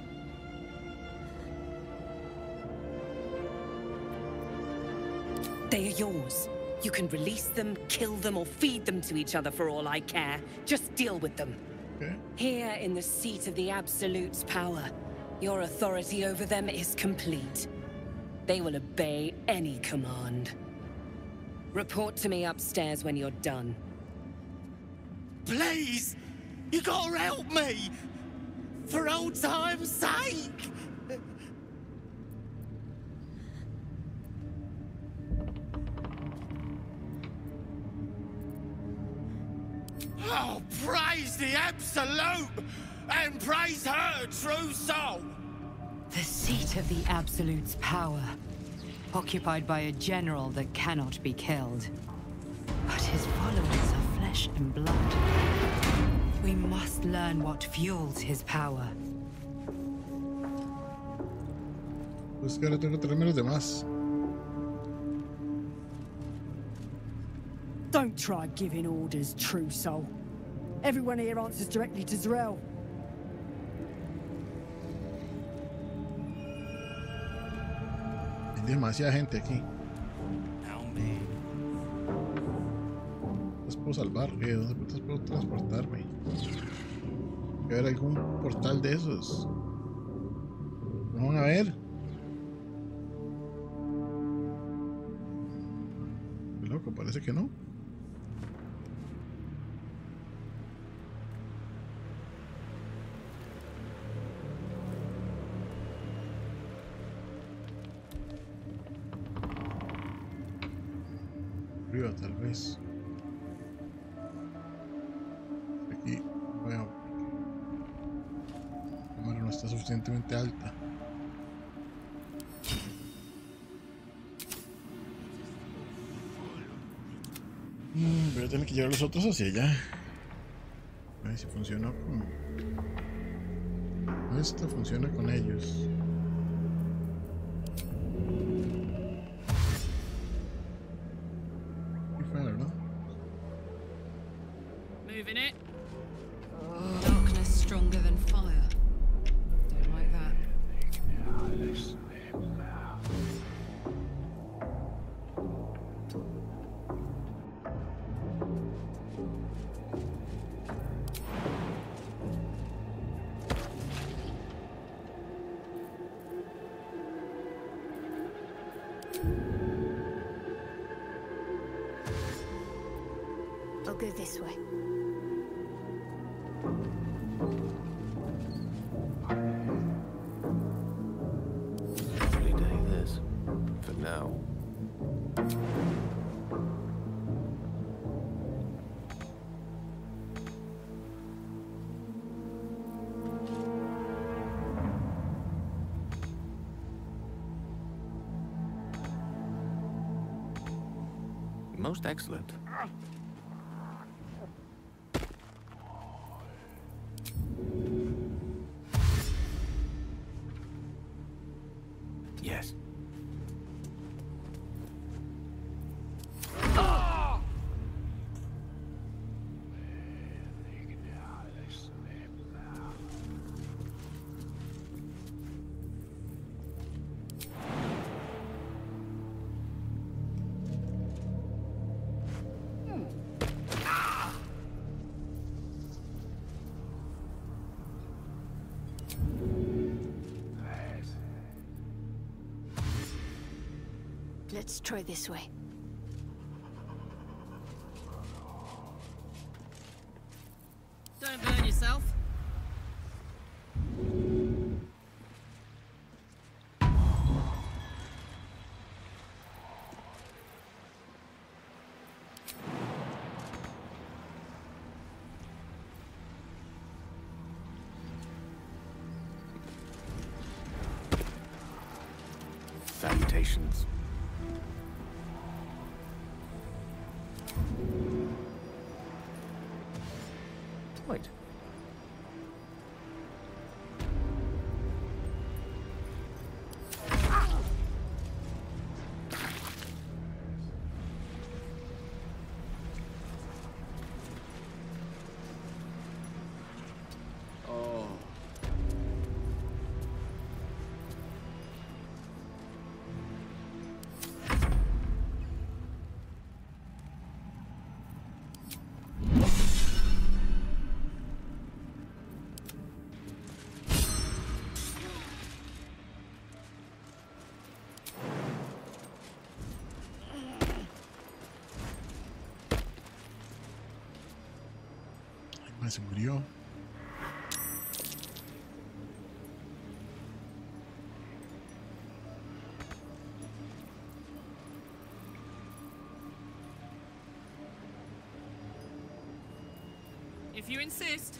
They are yours. You can release them, kill them, or feed them to each other for all I care. Just deal with them. Okay. Here in the seat of the Absolute's power, your authority over them is complete. They will obey any command. Report to me upstairs when you're done. Please! You gotta help me! For old time's sake! Oh, praise the Absolute! And praise her true soul! The seat of the Absolute's power. Occupied by a general that cannot be killed. But his followers are flesh and blood. We must learn what fuels his power. Pues que ahora tengo que los demás. Don't try giving orders, true soul. Everyone here answers directly to Zarel. Hay demasiada gente aquí. ¿Los puedo salvar? ¿Qué? ¿Dónde puedo transportarme? Hay ver algún portal de esos. Vamos a ver. Qué loco, parece que no. Tener que llevar los otros hacia allá. A ver si funciona con. Esto funciona con ellos. Most excellent. Try this way. Don't burn yourself. Salutations. Wait. Se murió. If you insist.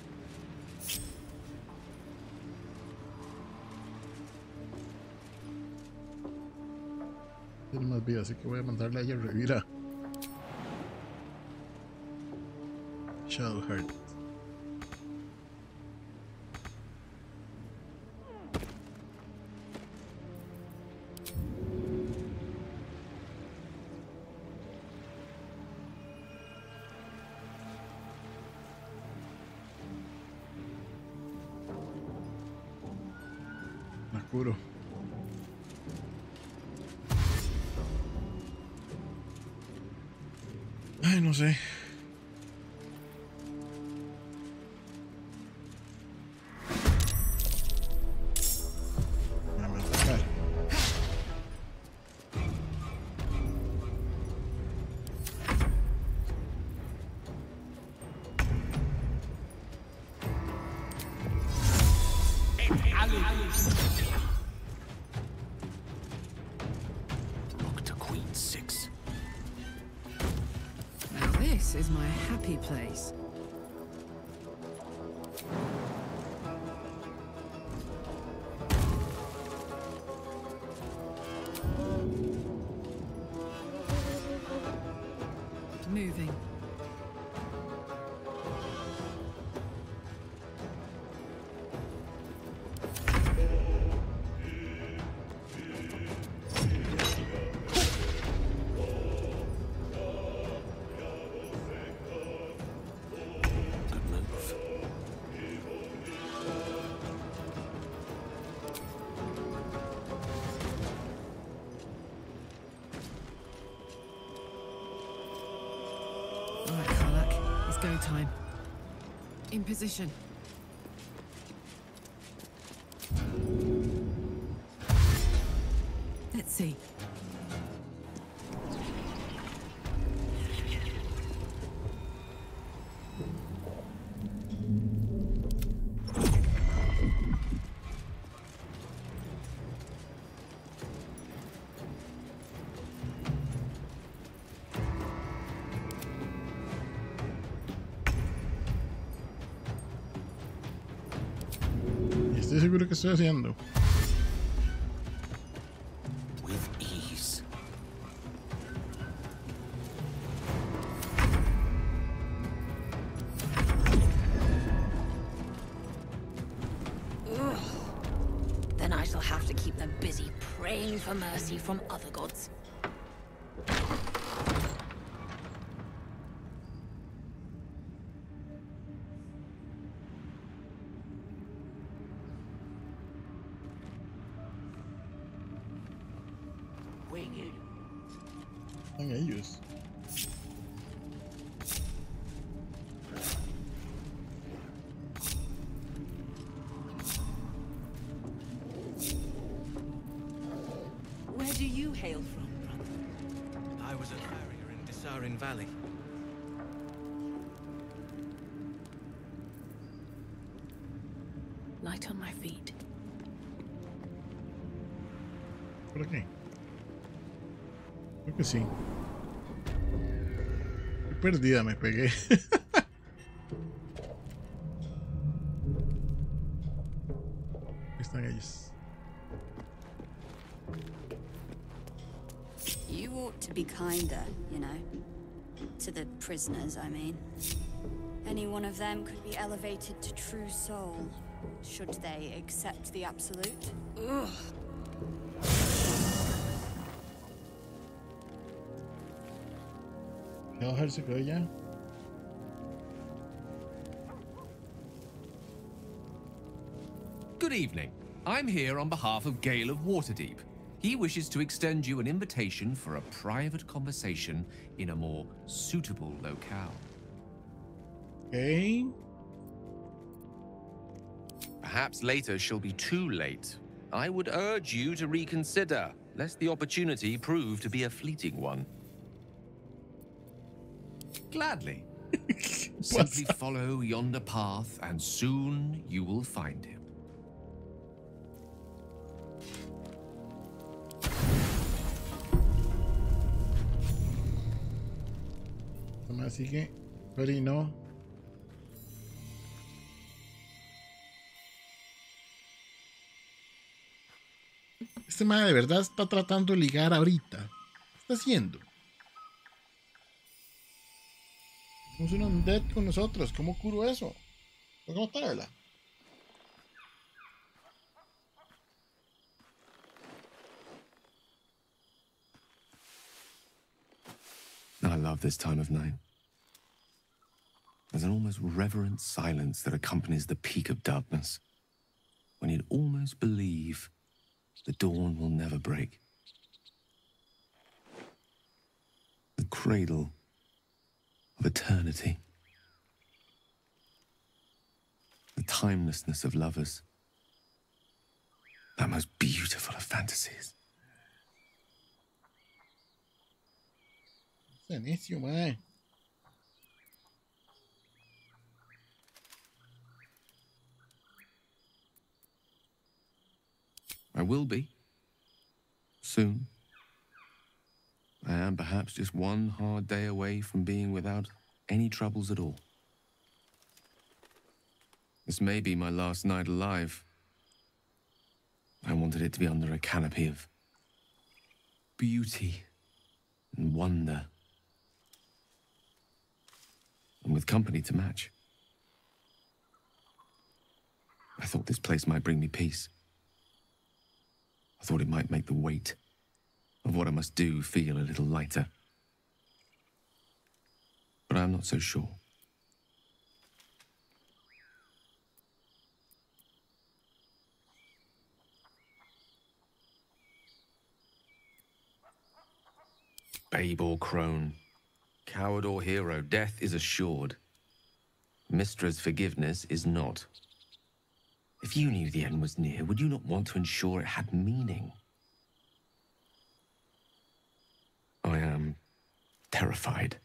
Tiene más vida, así que voy a mandarle a ella a revivir a Shadowheart. La curo. Ay, no sé. Happy place. Moving. Go time. In position. Let's see. Seguro que estoy haciendo. Sí. Estoy perdida, me pegué. Ahí están ellos. You ought to be kinder, you know. To the prisoners, I mean. Any one of them could be elevated to true soul, should they accept the Absolute. Ugh. ¿Ya bajarse quedó ya? Good evening. I'm here on behalf of Gale of Waterdeep. He wishes to extend you an invitation for a private conversation in a more suitable locale. Okay. Perhaps later she'll be too late. I would urge you to reconsider, lest the opportunity prove to be a fleeting one. Gladly. Simply follow yonder path, and soon you will find him. Así que, Cory no. Este man de verdad está tratando de ligar ahorita. ¿Qué está haciendo? Un undead con nosotros. ¿Cómo curo eso? Tengo que matarla. I love this time of night. There's an almost reverent silence that accompanies the peak of darkness, when you'd almost believe the dawn will never break. The cradle of eternity. The timelessness of lovers. That most beautiful of fantasies. Ese necio, man. I will be. Soon. I am perhaps just one hard day away from being without any troubles at all. This may be my last night alive. I wanted it to be under a canopy of beauty and wonder. And with company to match. I thought this place might bring me peace. I thought it might make the weight of what I must do feel a little lighter. But I'm not so sure. Babe or crone, coward or hero, death is assured. Mystra's forgiveness is not. If you knew the end was near, would you not want to ensure it had meaning? I am terrified.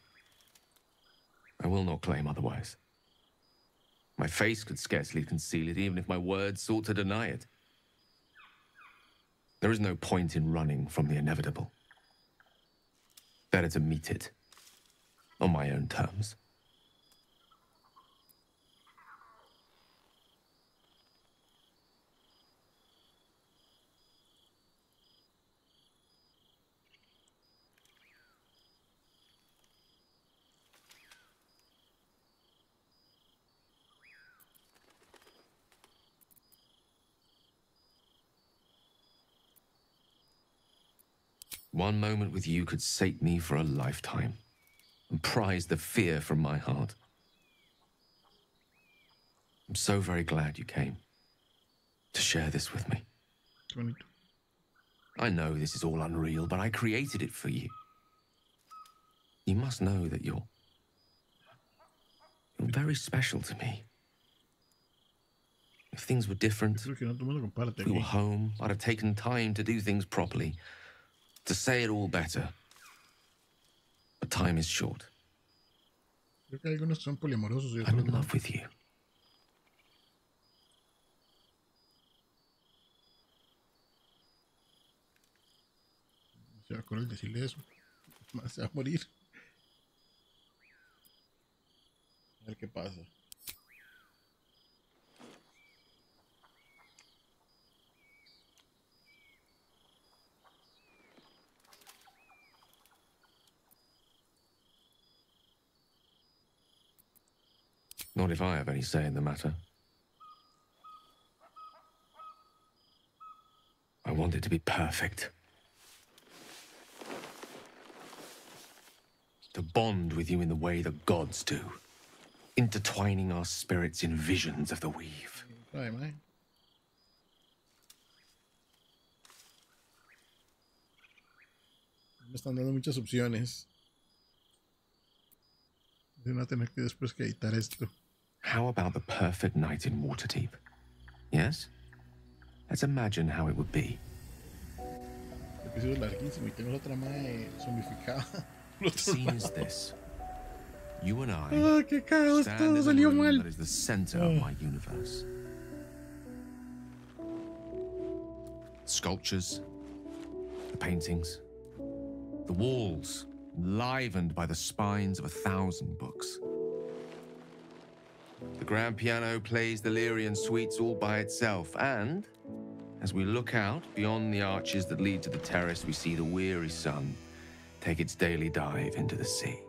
I will not claim otherwise. My face could scarcely conceal it, even if my words sought to deny it. There is no point in running from the inevitable. Better to meet it on my own terms. One moment with you could sate me for a lifetime and prize the fear from my heart. I'm so very glad you came to share this with me. I know this is all unreal, but I created it for you. You must know that you're. You're very special to me. If things were different, Creo que no todo el mundo comparte if we were home, I'd have taken time to do things properly, to say it all better. But time is short. Creo que algunos son poliamorosos. I'm in love with you. Se va a acordar decirle eso. Se va a morir. A ver qué pasa. Not if I have any say in the matter. I want it to be perfect. To bond with you in the way the gods do, intertwining our spirits in visions of the weave. Ay, mae. Me están dando muchas opciones. De no tener que después que editar esto. How about the perfect night in Waterdeep? Yes? Let's imagine how it would be. Episodio larguísimo y tengo otra mae zombificada. The scene is this. You and I Ah, qué caos, stand todo in salió room mal. that is the center of my universe. Sculptures, the paintings, the walls livened by the spines of a thousand books. The grand piano plays the Lyrian suites all by itself, and as we look out beyond the arches that lead to the terrace, we see the weary sun take its daily dive into the sea.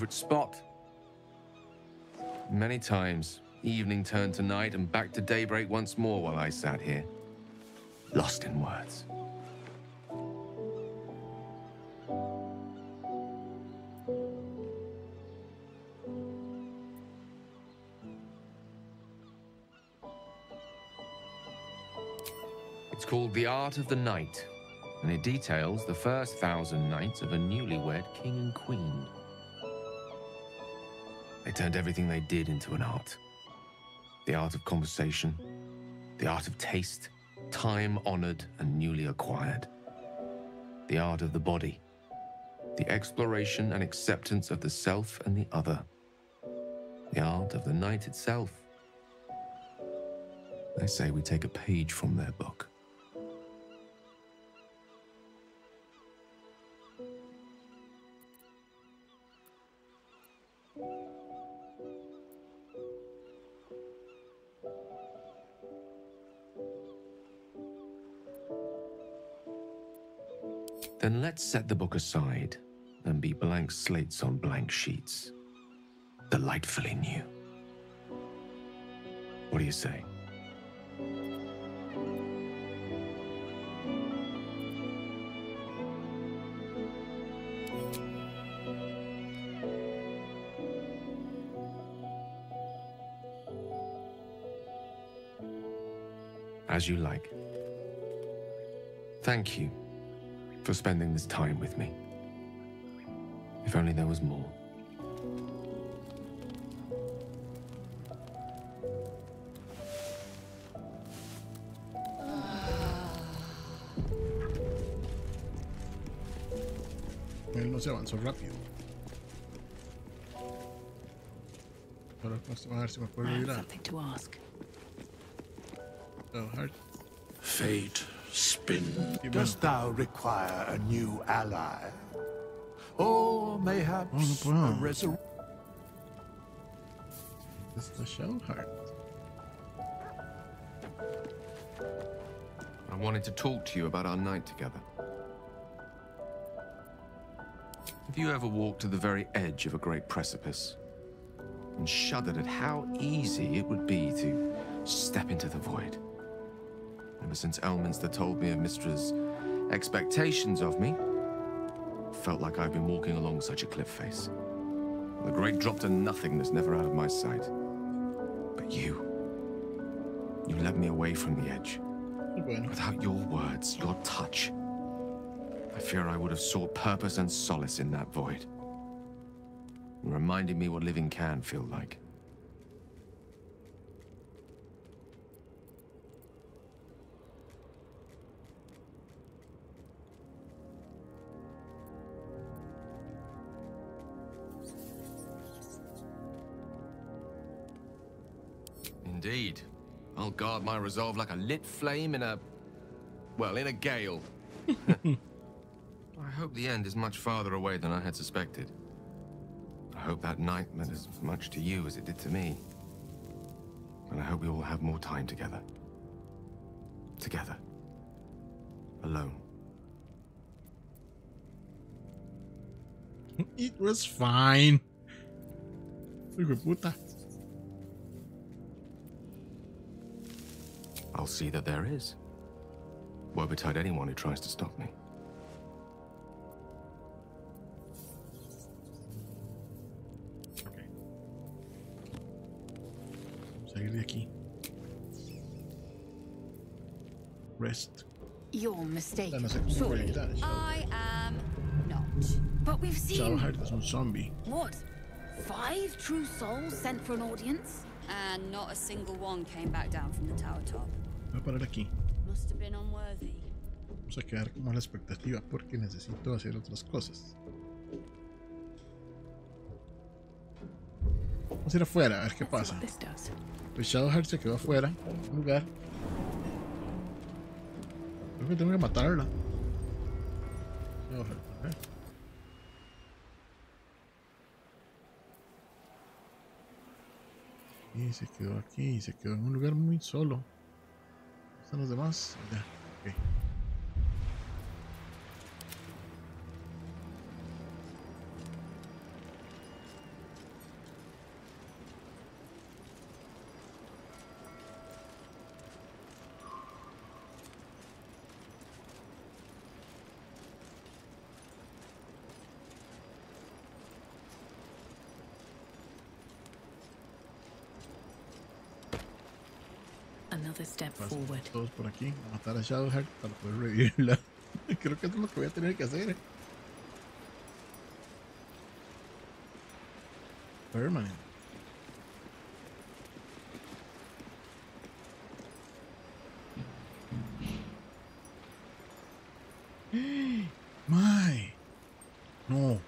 Favorite spot. Many times, evening turned to night and back to daybreak once more while I sat here, lost in words. It's called The Art of the Night, and it details the first thousand nights of a newlywed king and queen. They turned everything they did into an art. The art of conversation, the art of taste, time honored and newly acquired. The art of the body, the exploration and acceptance of the self and the other. The art of the night itself. They say we take a page from their book. Let's set the book aside and be blank slates on blank sheets. Delightfully new. What do you say? As you like. Thank you for spending this time with me. If only there was more. Él no se avanzó rápido. Ahora vamos a ver si me puedo I have ir a something to ask. a fate spin. Dost thou require a new ally? Or mayhaps Oh, a puedo. resur- This is the Shadowheart. I wanted to talk to you about our night together. Have you ever walked to the very edge of a great precipice and shuddered at how easy it would be to step into the void? Ever since Elminster told me of Mystra's expectations of me, felt like I've been walking along such a cliff face. The great drop to nothingness never out of my sight. But you, you led me away from the edge. Without your words, your touch, I fear I would have sought purpose and solace in that void. Reminding me what living can feel like. Guard my resolve like a lit flame in a... well, in a gale. I hope the end is much farther away than I had suspected. I hope that night meant as much to you as it did to me. And I hope we all have more time together. Together. Alone. It was fine. De puta. I'll see that there is. Woe betide anyone who tries to stop me. Salir de aquí. Rest. You're mistaken. no sé cómo voy a surely. ir am not. But we've seen. Shadowheart es un zombie. What? Five true souls sent for an audience? And not a single one came back down from the tower top. Voy a parar aquí. Vamos a quedar como a la expectativa porque necesito hacer otras cosas. Vamos a ir afuera a ver qué pasa. Pues Shadowheart se quedó afuera, en un lugar. Creo que tengo que matarla. Shadowheart, a ver. Y se quedó aquí, y se quedó en un lugar muy solo. Some of the ones? Yeah. Okay. Todos por aquí, a matar a Shadowheart para poder revivirla. Creo que es lo que voy a tener que hacer. Permanent. My. No.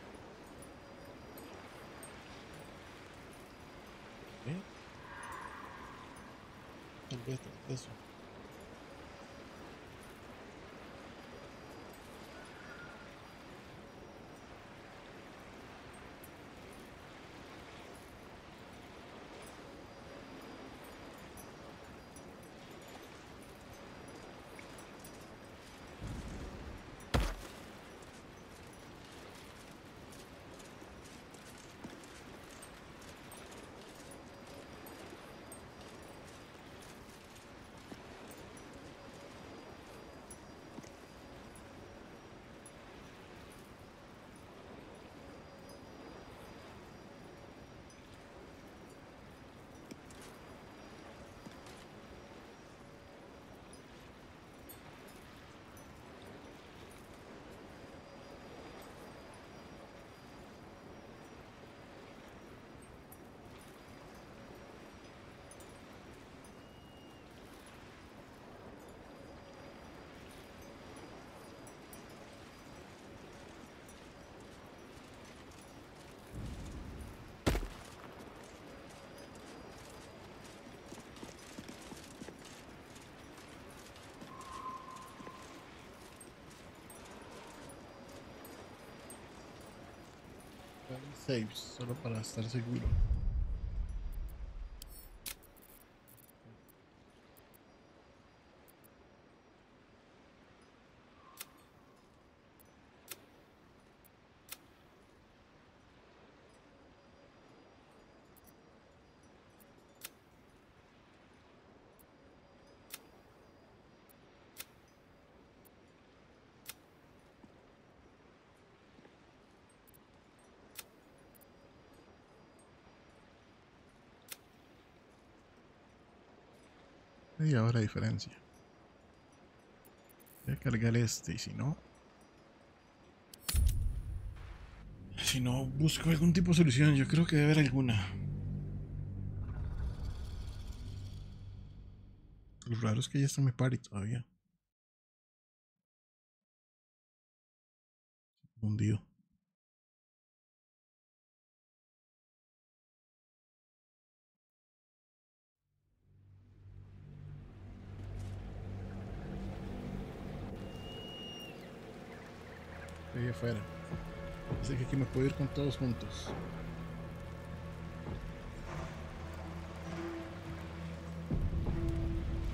¿Eh? Tal vez eso. Saves, solo para estar seguro. Media hora diferencia. Voy a cargar este y si no... Si no busco algún tipo de solución, yo creo que debe haber alguna. Lo raro es que ya está mi party todavía. Hundido. ahí afuera. Dice que aquí me puedo ir con todos juntos.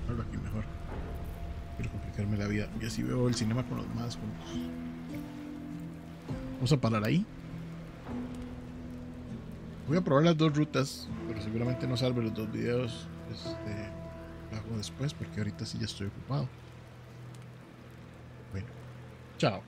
Hablo aquí mejor. Quiero complicarme la vida. Y así veo el cinema con los más juntos. Vamos a parar ahí. Voy a probar las dos rutas, pero seguramente no salve los dos videos. Este, lo hago después porque ahorita sí ya estoy ocupado. Bueno, chao.